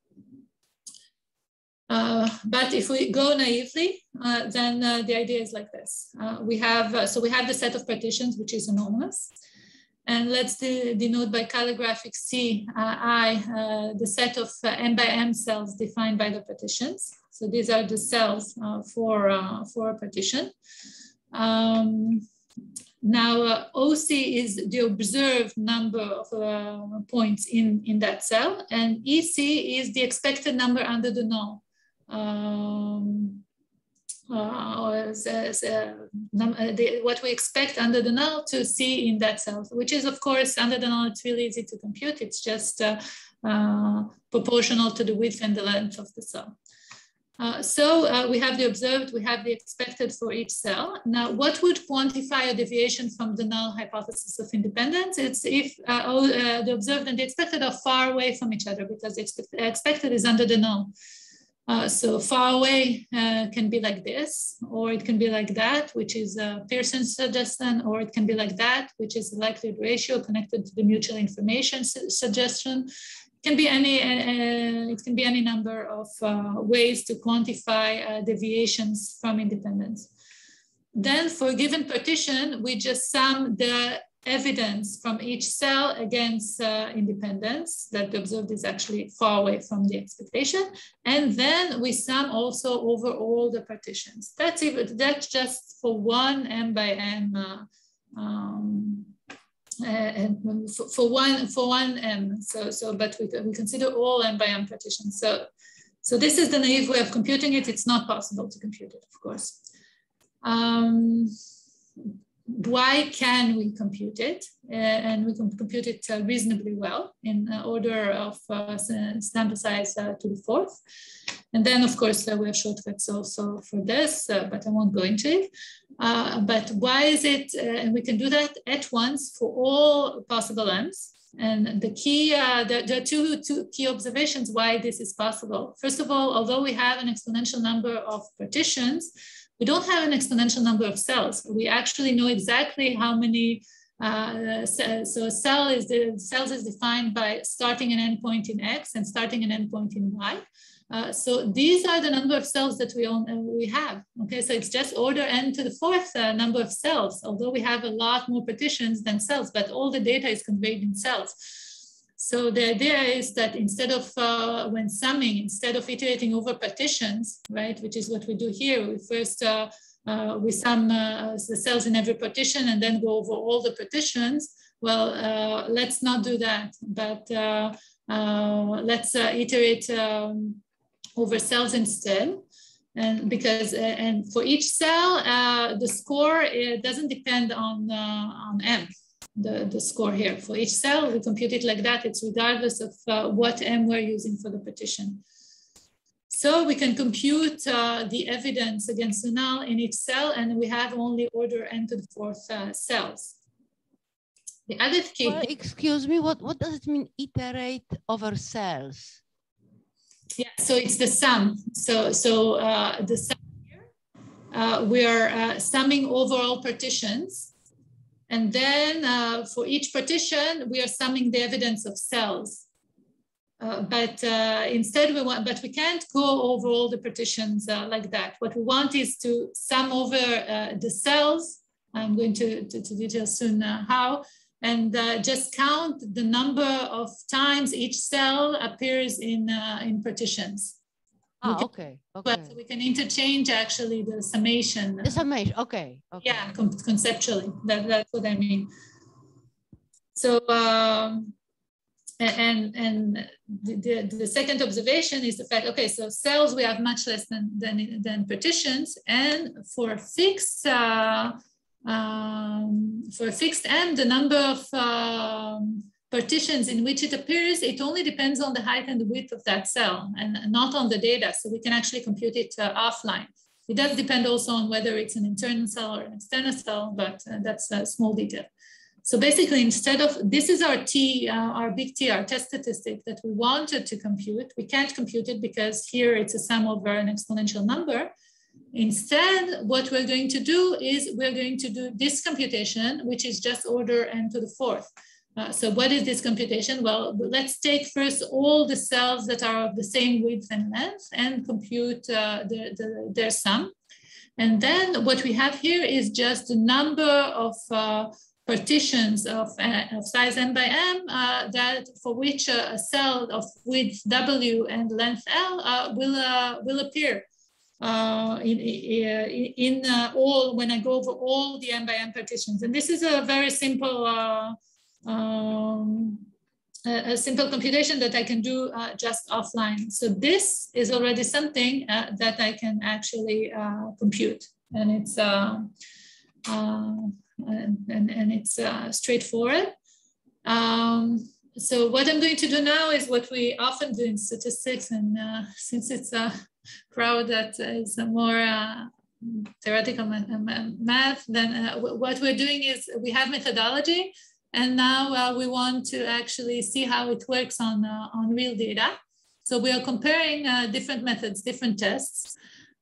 [SPEAKER 2] Uh, but if we go naively, uh, then uh, the idea is like this. Uh, we have, uh, so we have the set of partitions, which is enormous. And let's de denote by calligraphic C, uh, I, the set of M by M cells defined by the partitions. So these are the cells for, for a partition. Um, now, OC is the observed number of uh, points in, in that cell, and EC is the expected number under the null. Um, uh, uh, uh, the, what we expect under the null to see in that cell, which is of course under the null, it's really easy to compute. It's just uh, uh, proportional to the width and the length of the cell. Uh, so we have the observed, we have the expected for each cell. Now, what would quantify a deviation from the null hypothesis of independence? It's if the observed and the expected are far away from each other because the expected is under the null. Uh, so far away uh, can be like this, or it can be like that, which is a Pearson suggestion, or it can be like that, which is the likelihood ratio connected to the mutual information su suggestion. It can be any, uh, it can be any number of uh, ways to quantify uh, deviations from independence. Then for a given partition, we just sum the evidence from each cell against uh, independence that the observed is actually far away from the expectation. And then we sum also over all the partitions. That's, even, that's just for one M by M uh, um, uh, for, for, one for one M. So so, but we, we consider all M by M partitions. So so this is the naive way of computing it. It's not possible to compute it, of course. Um, why can we compute it? Uh, and we can compute it uh, reasonably well in order of uh, sample size uh, to the fourth. And then, of course, uh, we have shortcuts also for this, uh, but I won't go into it. but why is it, and we can do that at once for all possible m's. And the key, there, there, are two, two key observations why this is possible. First of all, although we have an exponential number of partitions, we don't have an exponential number of cells. We actually know exactly how many uh, so a cell is the cells is defined by starting an endpoint in X and starting an endpoint in Y. Uh, so these are the number of cells that we own, uh, we have. Okay, so it's just order n to the fourth uh, number of cells, although we have a lot more partitions than cells, but all the data is conveyed in cells. So the idea is that instead of, uh, when summing, instead of iterating over partitions, right, which is what we do here, we first, uh, uh, we sum uh, the cells in every partition and then go over all the partitions. Well, uh, let's not do that, but uh, let's iterate um, over cells instead. And because, and for each cell, the score doesn't depend on, on M the, the score here. For each cell, we compute it like that. It's regardless of uh, what M we're using for the partition. So we can compute uh, the evidence against the null in each cell, and we have only order n to the fourth uh, cells. The other key.
[SPEAKER 1] Well, excuse me, what, what does it mean, iterate over cells?
[SPEAKER 2] Yeah, so it's the sum. So, so uh, the sum here, uh, we are uh, summing overall partitions and then uh, for each partition, we are summing the evidence of cells. Uh, but uh, instead we want, but we can't go over all the partitions uh, like that. What we want is to sum over uh, the cells. I'm going to, to, to detail soon uh, how, and just count the number of times each cell appears in, in partitions.
[SPEAKER 1] Oh, can, okay. Okay.
[SPEAKER 2] But we can interchange actually the summation.
[SPEAKER 1] The summation. Okay. okay.
[SPEAKER 2] Yeah, conceptually. That, that's what I mean. So, um, and and the, the, the, second observation is the fact, okay, so cells we have much less than, than, than partitions. And for fixed, uh, um, for a fixed m, the number of um, partitions in which it appears, it only depends on the height and the width of that cell and not on the data. So we can actually compute it uh, offline. It does depend also on whether it's an internal cell or an external cell, but uh, that's a small detail. So basically, instead of, this is our T, uh, our big T, our test statistic that we wanted to compute. We can't compute it because here it's a sum over an exponential number. Instead, what we're going to do is we're going to do this computation, which is just order n to the fourth. Uh, so what is this computation? Well, let's take first all the cells that are of the same width and length and compute uh, the, the, their sum. And then what we have here is just the number of uh, partitions of, uh, of size n by m uh, that for which a, cell of width w and length l uh, will uh, will appear uh, in in, in all when I go over all the n by m partitions. And this is a very simple um, a, simple computation that I can do uh, just offline. So this is already something uh, that I can actually uh, compute, and it's uh, uh, and, and, and, it's uh, straightforward. Um, so what I'm going to do now is what we often do in statistics, and since it's a crowd that is more theoretical math, then what we're doing is we have methodology and now uh, we want to actually see how it works on, uh, on real data. So we are comparing uh, different methods, different tests.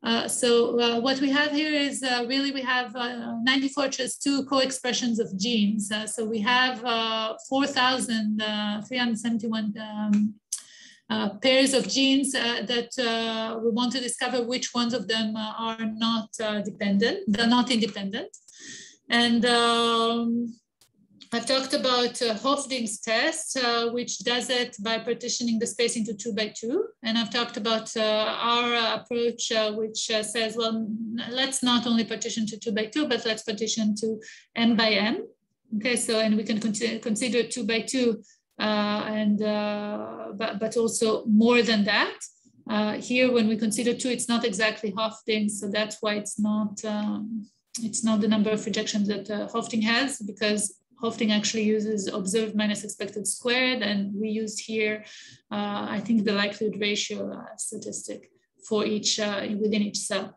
[SPEAKER 2] Uh, so uh, what we have here is uh, really we have 94 just two co-expressions of genes. so we have 4,371 um, pairs of genes that we want to discover which ones of them are not dependent, they're not independent. And um, I've talked about uh, Hoeffding's test, uh, which does it by partitioning the space into two by two. And I've talked about uh, our approach, uh, which uh, says, well, let's not only partition to two by two, but let's partition to m by m. Okay, so, and we can consider, consider two by two, uh, and but, but also more than that. here, when we consider two, it's not exactly Hoeffding, so that's why it's not um, it's not the number of rejections that Hoeffding has because Hoeffding actually uses observed minus expected squared, and we used here, uh, I think, the likelihood ratio uh, statistic for each uh, within each cell.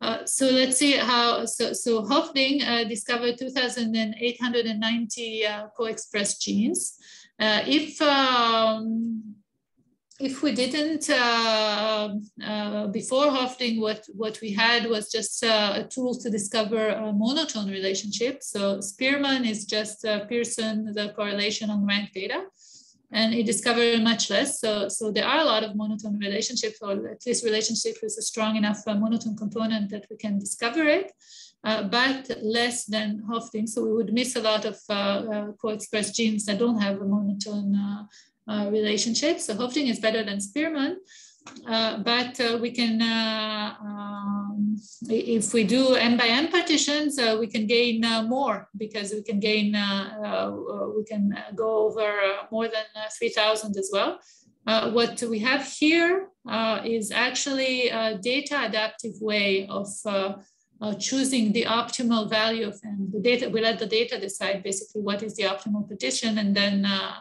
[SPEAKER 2] Uh, so let's see how, so, so Hoeffding uh, discovered 2,890 uh, co-expressed genes. if um, if we didn't, uh, uh, before Hoeffding, what, what we had was just uh, a tool to discover a monotone relationship. So Spearman is just Pearson, the correlation on rank data. And he discovered much less. So, so there are a lot of monotone relationships, or at least relationship with a strong enough uh, monotone component that we can discover it. Uh, but less than Hoeffding. So we would miss a lot of uh, co-expressed genes that don't have a monotone uh, relationship. So Hoeffding is better than Spearman. Uh, but uh, we can, uh, um, if we do n by n partitions, uh, we can gain uh, more because we can gain, we can go over more than 3000 as well. what we have here is actually a data adaptive way of choosing the optimal value of and the data, we let the data decide basically what is the optimal partition and then uh,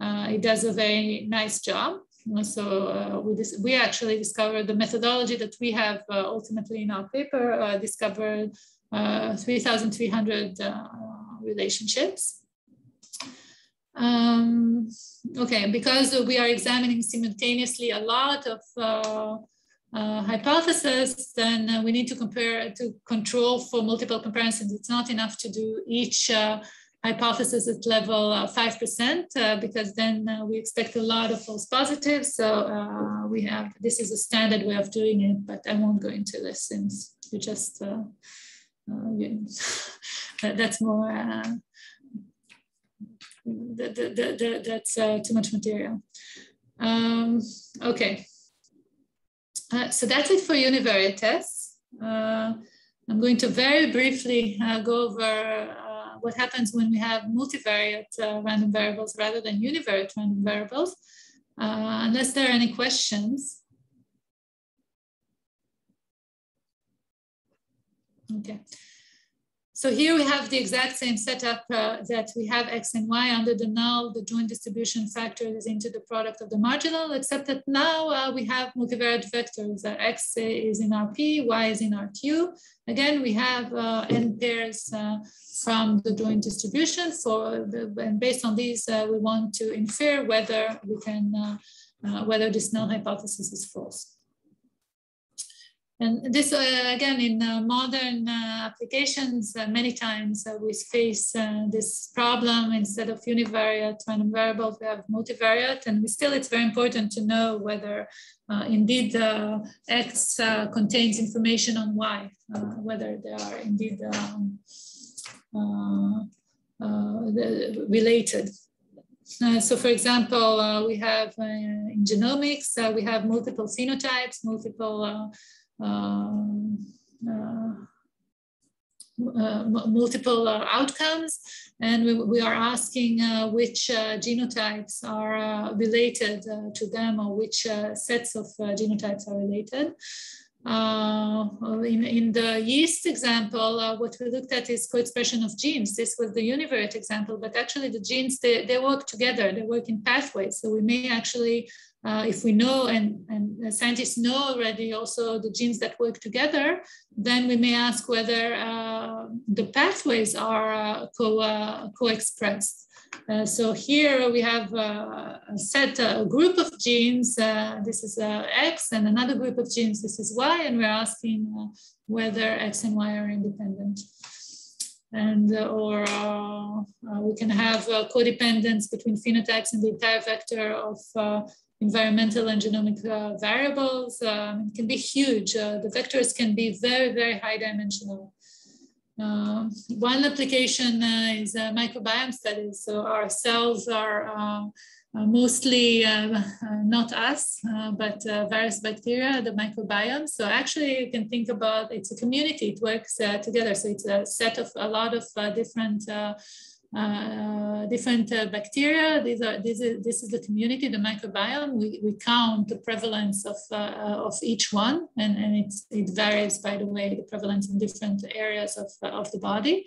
[SPEAKER 2] it does a very nice job. So uh, we, we actually discovered the methodology that we have uh, ultimately in our paper, discovered 3,300 relationships. Um, okay, because we are examining simultaneously a lot of uh, uh, hypotheses, then uh, we need to compare to control for multiple comparisons. It's not enough to do each hypothesis at level uh, 5% uh, because then uh, we expect a lot of false positives. So uh, we have, this is a standard way of doing it, but I won't go into this since you just, uh, uh, that's more, that, that, that, that's too much material. Um, okay. so that's it for univariate tests. I'm going to very briefly go over what happens when we have multivariate uh, random variables rather than univariate random variables. Uh, unless there are any questions. Okay. So here we have the exact same setup uh, that we have X and Y under the null, the joint distribution factors into the product of the marginal, except that now uh, we have multivariate vectors. Uh, X is in RP, Y is in RQ. Again, we have uh, n pairs uh, from the joint distribution. The, and based on these, uh, we want to infer whether we can, whether this null hypothesis is false. And this, uh, again, in uh, modern uh, applications, many times we face this problem. Instead of univariate random variables, we have multivariate. And we still, it's very important to know whether indeed X contains information on Y, whether they are indeed um, related. Uh, so for example, uh, we have uh, in genomics, we have multiple phenotypes, multiple Um, uh, uh, multiple uh, outcomes, and we, we are asking which genotypes are related to them or which sets of genotypes are related. Uh, in, in the yeast example, uh, what we looked at is co-expression of genes. This was the univariate example, but actually the genes, they, they work together, they work in pathways. So we may actually, uh, if we know and, and scientists know already also the genes that work together, then we may ask whether uh, the pathways are uh, uh, co-expressed. Uh, so here we have uh, a set, a group of genes, uh, this is uh, X, and another group of genes, this is Y, and we're asking uh, whether X and Y are independent. And or we can have codependence between phenotypes and the entire vector of environmental and genomic variables. Um, can be huge. the vectors can be very, very high dimensional. Uh, one application uh, is uh, microbiome studies. So our cells are uh, uh, mostly uh, not us, but various bacteria, the microbiome. So actually you can think about it's a community, it works together. So it's a set of a lot of different uh, different uh, bacteria. These are this is this is the community, the microbiome. We, we count the prevalence of uh, uh of each one, and and it varies by the way the prevalence in different areas of uh, of the body,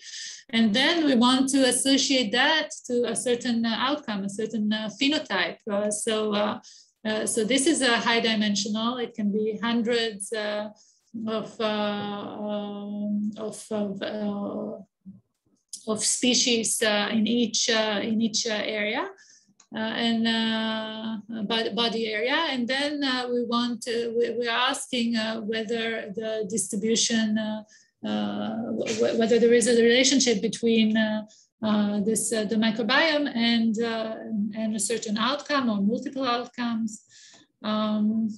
[SPEAKER 2] and then we want to associate that to a certain outcome, a certain phenotype. so. so this is a high dimensional. It can be hundreds of um, of, of of species uh, in each uh, in each uh, area. and body area, and then we want we, we are asking whether the distribution, whether there is a relationship between uh, this uh, the microbiome and uh, and a certain outcome or multiple outcomes. Um,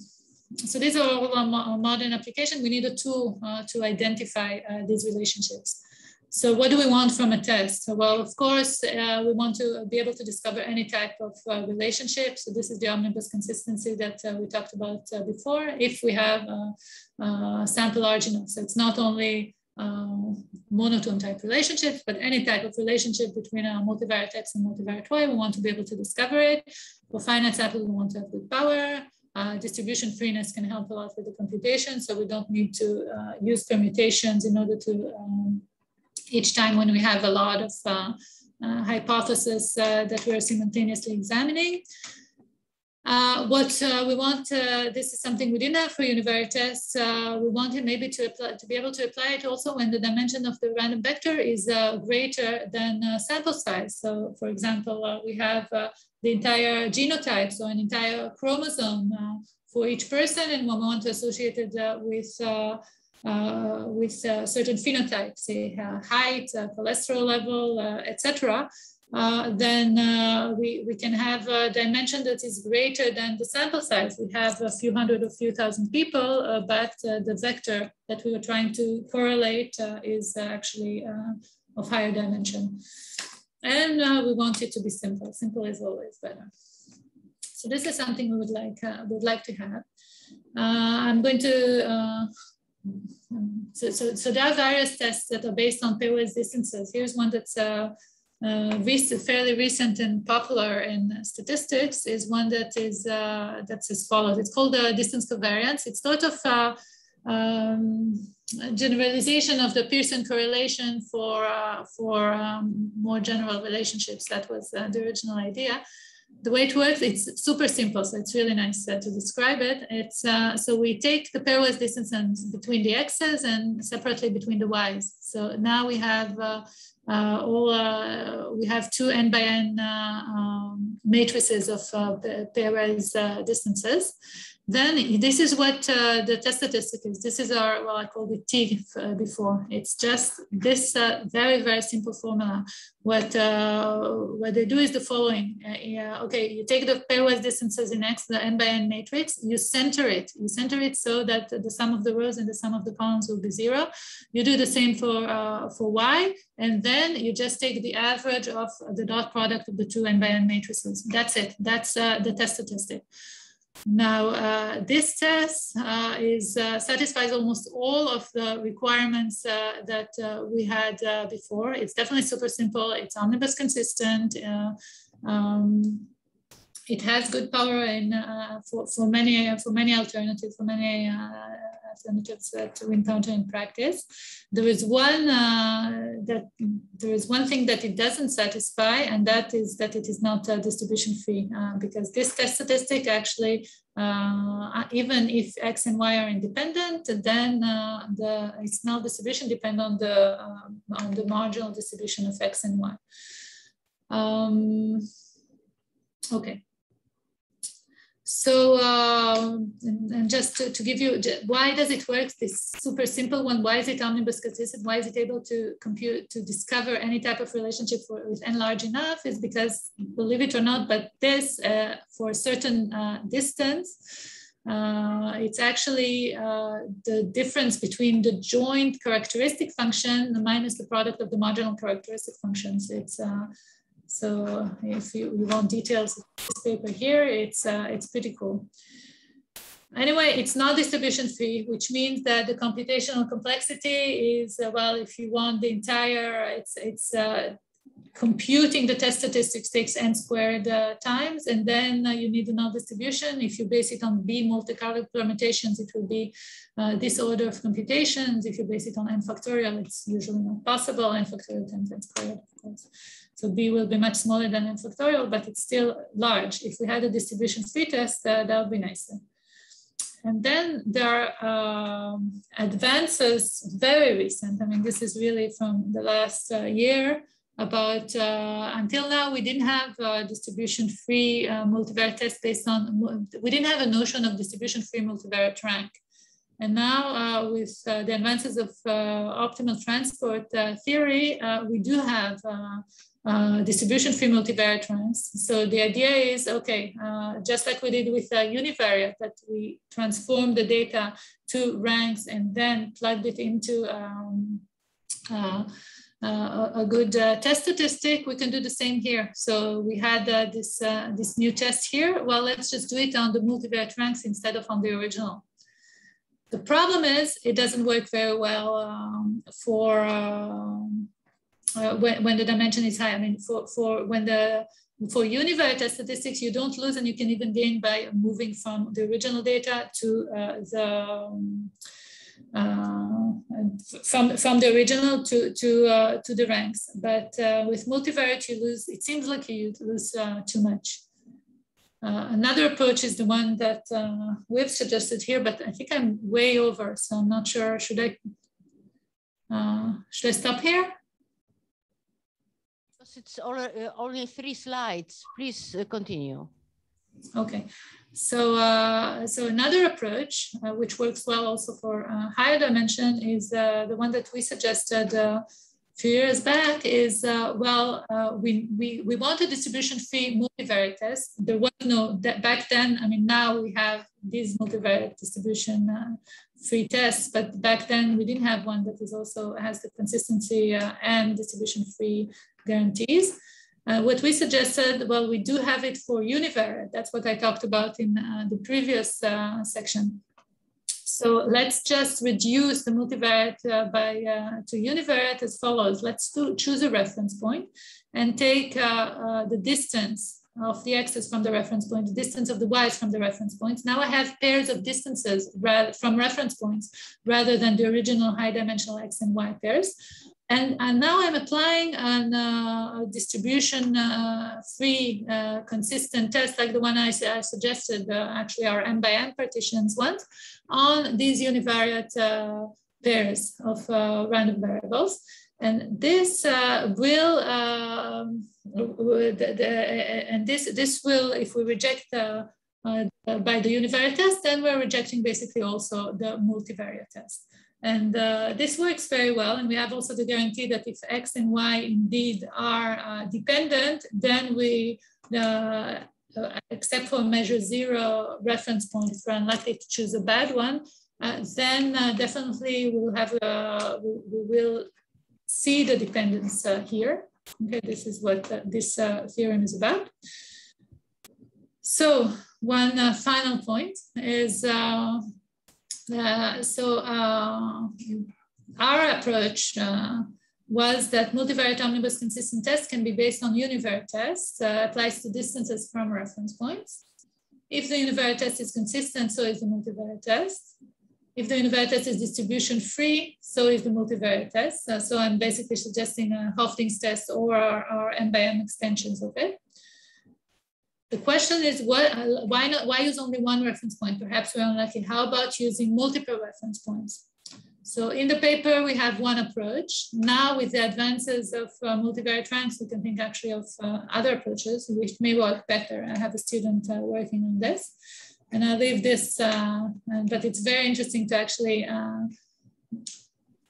[SPEAKER 2] so these are all modern applications. We need a tool to identify these relationships. So what do we want from a test? Well, of course, uh, we want to be able to discover any type of uh, relationship. So this is the omnibus consistency that uh, we talked about uh, before. If we have a sample large enough, so it's not only monotone type relationships, but any type of relationship between a multivariate X and multivariate Y, we want to be able to discover it. For finite samples, we want to have good power. Uh, distribution freeness can help a lot with the computation, so we don't need to uh, use permutations in order to um, each time when we have a lot of uh, uh, hypotheses uh, that we're simultaneously examining. Uh, what uh, we want, this is something we didn't have for univariate tests. we wanted maybe to, apply, to be able to apply it also when the dimension of the random vector is greater than sample size. So for example, we have the entire genotype, so an entire chromosome for each person, and we want to associate it with with uh, certain phenotypes, say uh, height, cholesterol level, etc., uh, then uh, we, we can have a dimension that is greater than the sample size. We have a few hundred or few thousand people, uh, but the vector that we were trying to correlate is actually of higher dimension. And we want it to be simple. Simple is always better. So this is something we would like, would like to have. I'm going to so, so, so there are various tests that are based on pairwise distances. Here's one that's uh, uh, recent, fairly recent and popular in statistics is one that is uh, that's as follows. It's called the distance covariance. It's sort of a, um, generalization of the Pearson correlation for uh, for um, more general relationships. That was uh, the original idea the way it works, it's super simple. So it's really nice uh, to describe it. It's uh, so we take the pairwise distance between the x's and separately between the y's. So now we have uh, uh all uh, we have two n by n uh, um, matrices of pairwise distances. Then this is what uh, the test statistic is. This is our, what I called it T uh, before. It's just this uh, very, very simple formula. What, uh, what they do is the following. Uh, yeah, okay, you take the pairwise distances in X, the n by n matrix, you center it. You center it so that the sum of the rows and the sum of the columns will be zero. You do the same for, uh, for Y, and then you just take the average of the dot product of the two n by n matrices. That's it. That's the test statistic. Now, uh, this test uh, is uh, satisfies almost all of the requirements uh, that uh, we had uh, before. It's definitely super simple. It's omnibus consistent. Um, it has good power in for, for many for many alternatives for many alternatives that we encounter in practice. There is one uh, that there is one thing that it doesn't satisfy, and that is that it is not uh, distribution free, uh, because this test statistic actually, uh, even if x and y are independent, then uh, the it's not distribution depend on the on the marginal distribution of x and y. Um, okay. So, um, and, and, just to, to, give you, why does it work? This super simple one, why is it omnibus consistent? Why is it able to compute, to discover any type of relationship for, with n large enough is because, believe it or not, but this, uh, for a certain uh, distance, uh, it's actually uh, the difference between the joint characteristic function minus the product of the marginal characteristic functions. It's uh, so if you, you want details of this paper here, it's, uh, it's pretty cool. Anyway, it's not distribution free, which means that the computational complexity is, uh, well, if you want the entire, it's, it's uh, computing the test statistics takes n squared uh, times, and then uh, you need a null distribution. If you base it on B Monte Carlo permutations, it will be uh, this order of computations. If you base it on n factorial, it's usually not possible. n factorial times n squared, of course. So B will be much smaller than n factorial, but it's still large. If we had a distribution free test, uh, that would be nicer. And then there are um, advances, very recent. I mean, this is really from the last uh, year about, uh, until now, we didn't have a distribution free uh, multivariate test based on, we didn't have a notion of distribution free multivariate rank. And now uh, with uh, the advances of uh, optimal transport theory, we do have uh, distribution free multivariate ranks. So the idea is, okay, uh, just like we did with uh, univariate, that we transform the data to ranks and then plugged it into um, uh, uh, a good uh, test statistic, we can do the same here. So we had this, this new test here. Well, let's just do it on the multivariate ranks instead of on the original. The problem is it doesn't work very well um, for um, uh, when, when the dimension is high. I mean, for, for when the for univariate statistics, you don't lose and you can even gain by moving from the original data to uh, the um, uh, from from the original to to uh, to the ranks. But uh, with multivariate, you lose. It seems like you lose uh, too much. another approach is the one that we've suggested here, but I think I'm way over, so I'm not sure. Should I should I stop here?
[SPEAKER 1] It's uh, only three slides. Please uh, continue.
[SPEAKER 2] Okay, so uh, so another approach uh, which works well also for uh, higher dimension is uh, the one that we suggested a few years back. Is well, we we we want a distribution free multivariate test. There was no that back then. I mean, now we have these multivariate distribution free tests, but back then we didn't have one that is also has the consistency and distribution free guarantees. Uh, what we suggested, well, we do have it for univariate. That's what I talked about in uh, the previous uh, section. So let's just reduce the multivariate uh, by uh, to univariate as follows. Let's do, choose a reference point and take uh, the distance of the x's from the reference point, the distance of the y's from the reference points. Now I have pairs of distances from reference points rather than the original high dimensional x and y pairs. And, and now I'm applying uh, a distribution uh, free uh, consistent test like the one I, I suggested, uh, actually our n by n partitions ones, on these univariate uh, pairs of uh, random variables. And this will, um, the, the, and this, this will, if we reject uh, by the univariate test, then we're rejecting basically also the multivariate test. And uh, this works very well. And we have also the guarantee that if X and Y indeed are uh, dependent, then we, uh, except for measure zero reference point, if we're unlikely to choose a bad one, uh, then uh, definitely we'll have, we, will see the dependence here. Okay, this is what this theorem is about. So one uh, final point is, uh, uh, so uh, our approach uh, was that multivariate omnibus consistent test can be based on univariate tests, uh, applies to distances from reference points. If the univariate test is consistent, so is the multivariate test. If the univariate test is distribution free, so is the multivariate test. so I'm basically suggesting a Hoeffding's test or our M by M extensions of it. The question is, what, why, not, why use only one reference point? Perhaps we're unlucky. How about using multiple reference points? So in the paper, we have one approach. Now with the advances of uh, multivariate ranks, we can think actually of uh, other approaches which may work better. I have a student uh, working on this. And I leave this, uh, but it's very interesting to actually uh,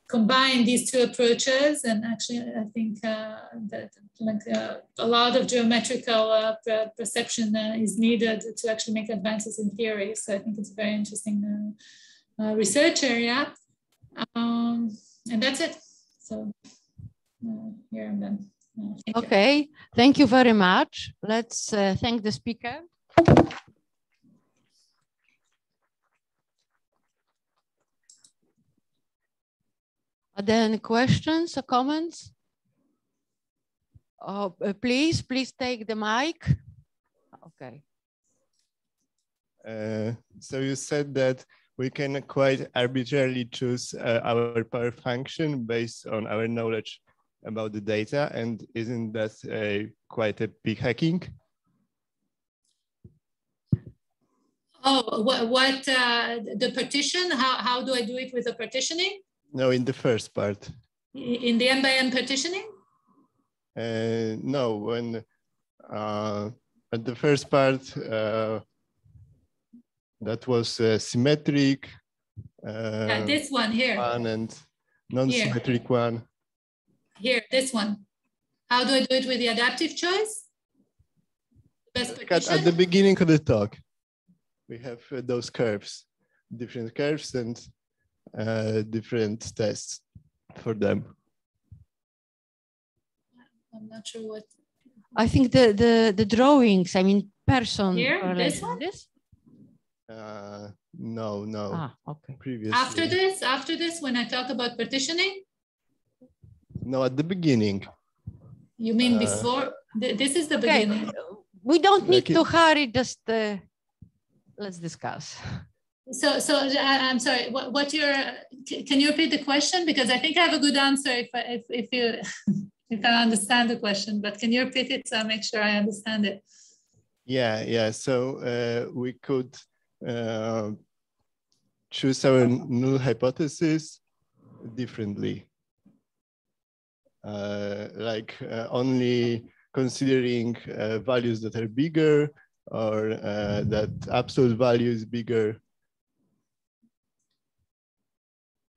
[SPEAKER 2] combine these two approaches and actually I think uh, that like uh, a lot of geometrical uh, perception uh, is needed to actually make advances in theory. So I think it's a very interesting uh, uh, research area. Um, and that's it. So here I'm done.
[SPEAKER 1] Thank okay, thank you very much. Let's thank the speaker. Are there any questions or comments? Oh, uh, please, please take the mic. Okay.
[SPEAKER 5] Uh, so you said that we can quite arbitrarily choose uh, our power function based on our knowledge about the data. And isn't that uh, quite a p-hacking?
[SPEAKER 2] Oh, what, what uh, the partition? How, how do I do it with the partitioning?
[SPEAKER 5] No, in the first part.
[SPEAKER 2] In the M partitioning?
[SPEAKER 5] Uh, no, when uh, at the first part, uh, that was uh, symmetric.
[SPEAKER 2] Uh, yeah, this one here.
[SPEAKER 5] One and non-symmetric here. one.
[SPEAKER 2] Here, this one. How do I do it with the adaptive choice?
[SPEAKER 5] Best at, at the beginning of the talk, we have uh, those curves, different curves, and uh, different tests for them.
[SPEAKER 2] I'm not sure what.
[SPEAKER 1] I think the the the drawings. I mean, person.
[SPEAKER 2] Here, this one. This.
[SPEAKER 5] Uh, no, no.
[SPEAKER 1] Ah, okay.
[SPEAKER 2] Previously. After this, after this, when I talk about partitioning.
[SPEAKER 5] No, at the beginning.
[SPEAKER 2] You mean uh, before? This is the beginning. Okay.
[SPEAKER 1] We don't need like to hurry. Just uh, let's discuss.
[SPEAKER 2] So, so I'm sorry. What, what your? Can you repeat the question? Because I think I have a good answer if if if you if I understand the question. But can you repeat it so I make sure I understand it?
[SPEAKER 5] Yeah, yeah. So uh, we could uh, choose our null hypothesis differently, uh, like uh, only considering uh, values that are bigger or uh, that absolute value is bigger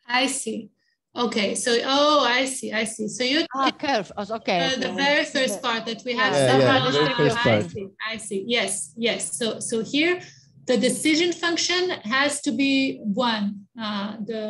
[SPEAKER 2] I see. Okay, so oh, I see, I see. So you
[SPEAKER 1] ah, curve. Okay.
[SPEAKER 2] Uh, the very first part that we have.
[SPEAKER 5] Yeah, yeah, very first
[SPEAKER 2] part. I see. I see. Yes, yes. So so here, the decision function has to be one. Uh, the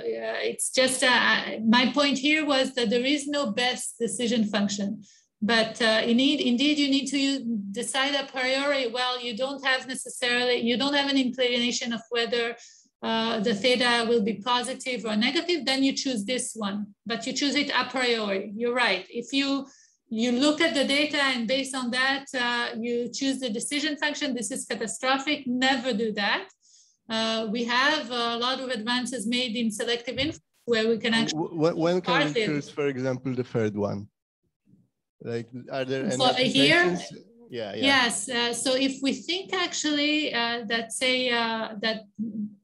[SPEAKER 2] uh, it's just uh, my point here was that there is no best decision function. But uh, indeed, indeed, you need to decide a priori. Well, you don't have necessarily, you don't have an inclination of whether uh, the theta will be positive or negative, then you choose this one, but you choose it a priori. You're right. If you you look at the data and based on that, uh, you choose the decision function, this is catastrophic. Never do that. Uh, we have a lot of advances made in selective inference where we can actually.
[SPEAKER 5] When, can we choose, for example, the third one? Like, are there any?
[SPEAKER 2] So here,
[SPEAKER 5] yeah.
[SPEAKER 2] Yes. Uh, so if we think actually uh, that say uh, that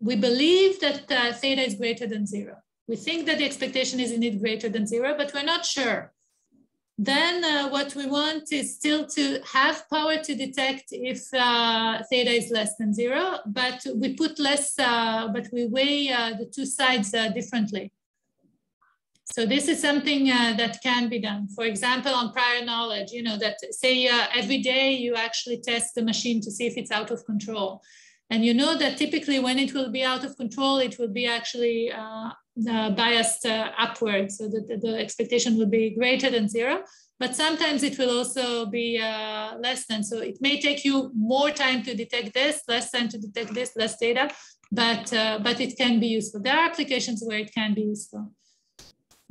[SPEAKER 2] we believe that uh, theta is greater than zero, we think that the expectation is indeed greater than zero, but we're not sure. then uh, what we want is still to have power to detect if uh, theta is less than zero, but we put less, but we weigh the two sides differently. So this is something uh, that can be done. For example, on prior knowledge, you know, that say every day you actually test the machine to see if it's out of control. And you know that typically when it will be out of control, it will be actually uh, biased uh, upwards so that the, the, expectation will be greater than zero. But sometimes it will also be uh, less than. So it may take you more time to detect this, less time to detect this, less data, but, uh, but it can be useful. There are applications where it can be useful.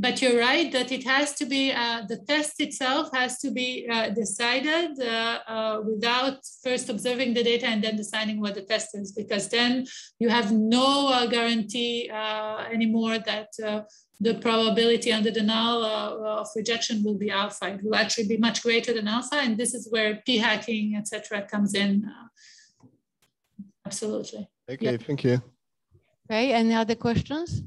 [SPEAKER 2] But you're right that it has to be, uh, the test itself has to be uh, decided uh, uh without first observing the data and then deciding what the test is, because then you have no uh, guarantee uh, anymore that the probability under the null of rejection will be alpha. It will actually be much greater than alpha. And this is where p-hacking, etc., comes in. absolutely.
[SPEAKER 5] Okay, thank you.
[SPEAKER 1] Okay, any other questions?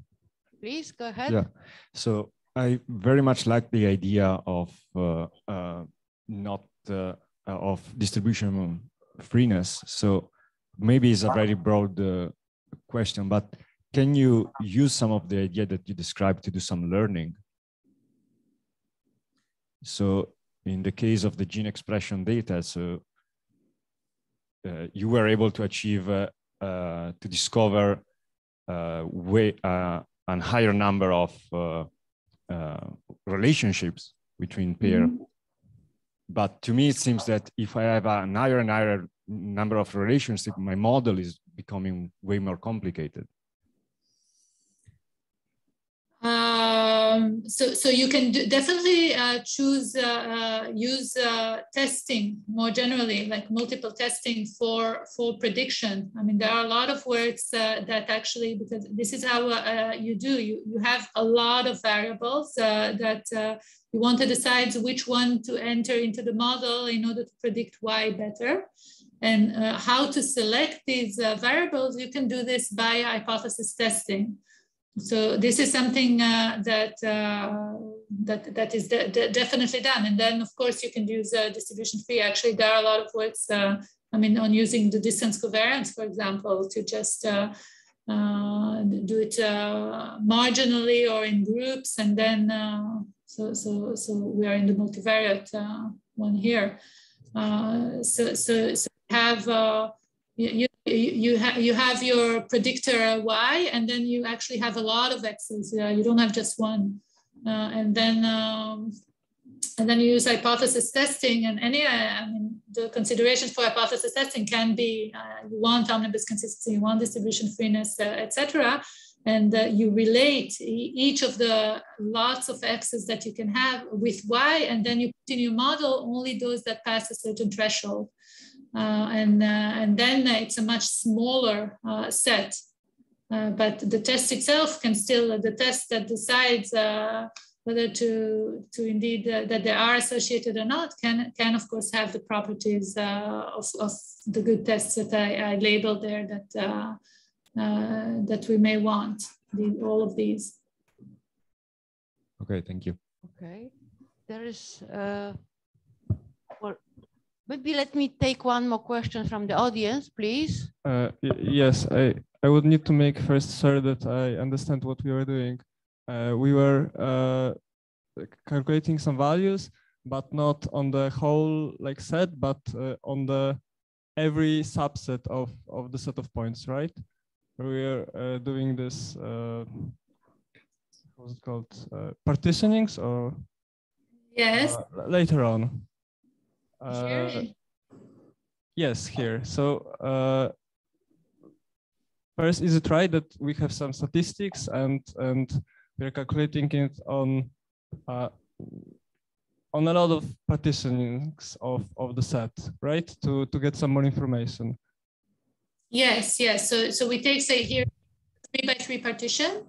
[SPEAKER 1] Please go ahead.
[SPEAKER 6] Yeah. So I very much like the idea of uh, uh, not uh, of distribution freeness. So maybe it's a very broad uh, question, but can you use some of the idea that you described to do some learning? So in the case of the gene expression data, so uh, you were able to achieve uh, to discover way a higher number of uh, uh, relationships between pair. Mm -hmm. But to me, it seems that if I have a higher and higher number of relationships, my model is becoming way more complicated.
[SPEAKER 2] Um, so, so you can definitely uh, choose, uh, uh, use uh, testing more generally, like multiple testing for, for prediction. I mean, there are a lot of works uh, that actually, because this is how uh, you do, you, you have a lot of variables that you want to decide which one to enter into the model in order to predict Y better. And how to select these variables, you can do this by hypothesis testing. So this is something uh, that, uh, that that is de de definitely done. And then of course you can use uh, distribution free. Actually, there are a lot of works. Uh, I mean, on using the distance covariance, for example, to just uh, uh, do it marginally or in groups, and then so so so we are in the multivariate one here. so so so have you, you, ha you have your predictor y, and then you actually have a lot of x's. Uh, you don't have just one. Uh, and then um, and then you use hypothesis testing and any, uh, I mean, the considerations for hypothesis testing can be uh, you want omnibus consistency, you want distribution freeness, uh, etc. And uh, you relate each of the lots of x's that you can have with y, and then you put in your model only those that pass a certain threshold. Uh, and, uh, and then it's a much smaller uh, set. but the test itself can still, the test that decides whether to, to indeed that they are associated or not can, can of course have the properties of, of the good tests that I, I labeled there that, that we may want, the, all of these.
[SPEAKER 6] Okay, thank you.
[SPEAKER 1] Okay, there is, uh, well, Maybe let me take one more question from the audience, please.
[SPEAKER 7] Uh, yes, I, I would need to make first sure that I understand what we were doing. Uh, we were uh, calculating some values, but not on the whole like set, but uh, on the every subset of, of the set of points, right? We are uh, doing this, uh, what's it called, partitionings or?
[SPEAKER 2] Yes.
[SPEAKER 7] later on. Uh, yes, here. So uh, first, is it right that we have some statistics and and we're calculating it on uh, on a lot of partitionings of of the set, right? To to get some more information.
[SPEAKER 2] Yes, yes. So so we take say here three by three partition.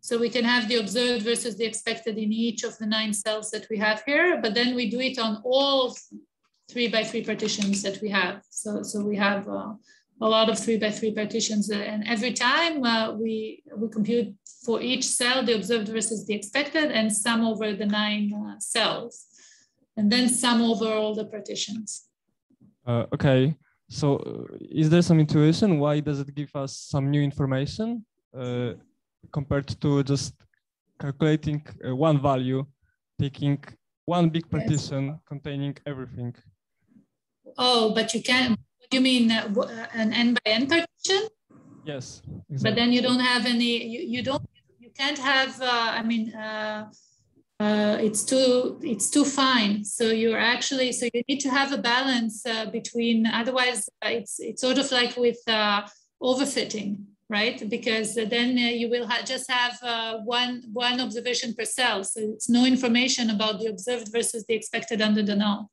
[SPEAKER 2] So we can have the observed versus the expected in each of the nine cells that we have here, but then we do it on all three by three partitions that we have. So, so we have uh, a lot of three by three partitions uh, and every time uh, we, we compute for each cell the observed versus the expected and sum over the nine uh, cells. and then sum over all the partitions.
[SPEAKER 7] Uh, okay, so uh, is there some intuition? Why does it give us some new information uh, compared to just calculating uh, one value, taking one big partition yes. containing everything?
[SPEAKER 2] Oh, but you can, you mean uh, uh, an n by n partition?
[SPEAKER 7] Yes.
[SPEAKER 2] Exactly. But then you don't have any, you, you don't, you can't have, I mean, uh, it's too it's too fine. So you're actually so you need to have a balance uh, between. Otherwise, uh, it's it's sort of like with uh, overfitting, right? Because then uh, you will ha just have uh, one one observation per cell. So it's no information about the observed versus the expected under the null.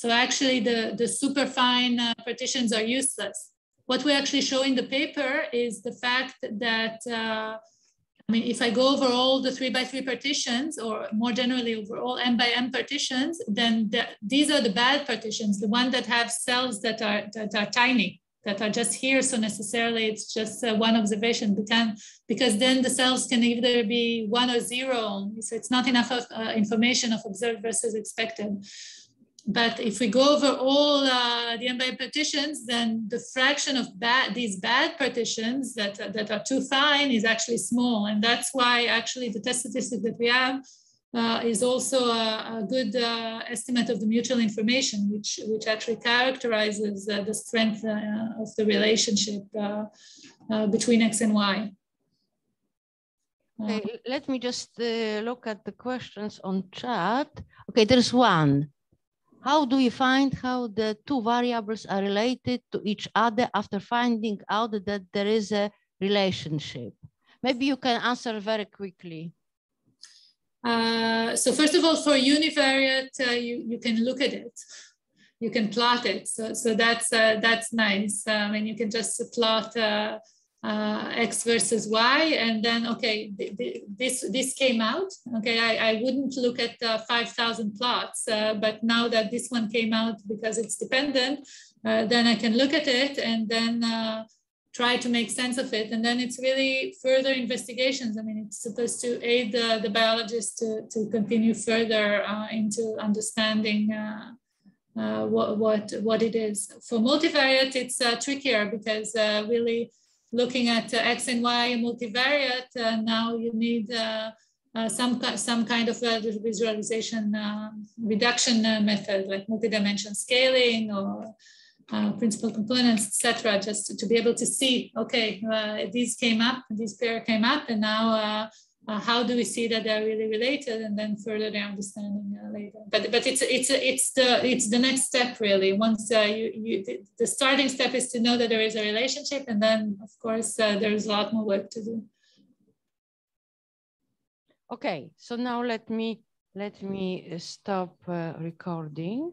[SPEAKER 2] So actually, the the super fine partitions are useless. What we actually show in the paper is the fact that I mean, if I go over all the three by three partitions, or more generally over all m by m partitions, then the, these are the bad partitions, the one that have cells that are that are tiny, that are just here. So necessarily, it's just uh, one observation, because, because then the cells can either be one or zero. So it's not enough of, uh, information of observed versus expected. But if we go over all uh, the n-by partitions, then the fraction of bad, these bad partitions that, uh, that are too fine is actually small. And that's why actually the test statistic that we have uh, is also a, a good uh, estimate of the mutual information, which, which actually characterizes uh, the strength uh, of the relationship between X and Y.
[SPEAKER 1] Okay, let me just look at the questions on chat. Okay, there's one. How do we find how the two variables are related to each other after finding out that there is a relationship? Maybe you can answer very quickly.
[SPEAKER 2] Uh, so first of all, for univariate, uh, you, you can look at it. You can plot it. So, so that's, uh, that's nice. I mean, you can just plot uh, X versus Y, and then okay, th th this this came out. Okay, I, I wouldn't look at uh, 5,000 plots, uh, but now that this one came out because it's dependent, uh, then I can look at it and then uh, try to make sense of it. And then it's really further investigations. I mean, it's supposed to aid the, the biologist to, to continue further uh, into understanding what, what, what it is. For multivariate, it's trickier because really looking at uh, X and Y multivariate, uh, now you need uh, some, some kind of visualization reduction method like multi-dimension scaling or uh, principal components, etc., just to, to, be able to see, okay, uh, these came up, these pair came up, and now uh, uh, how do we see that they're really related and then further the understanding uh, later. But but it's it's it's the it's the next step really. Once uh, you, you the, starting step is to know that there is a relationship and then of course uh, there's a lot more work to do.
[SPEAKER 1] Okay so now let me let me stop uh, recording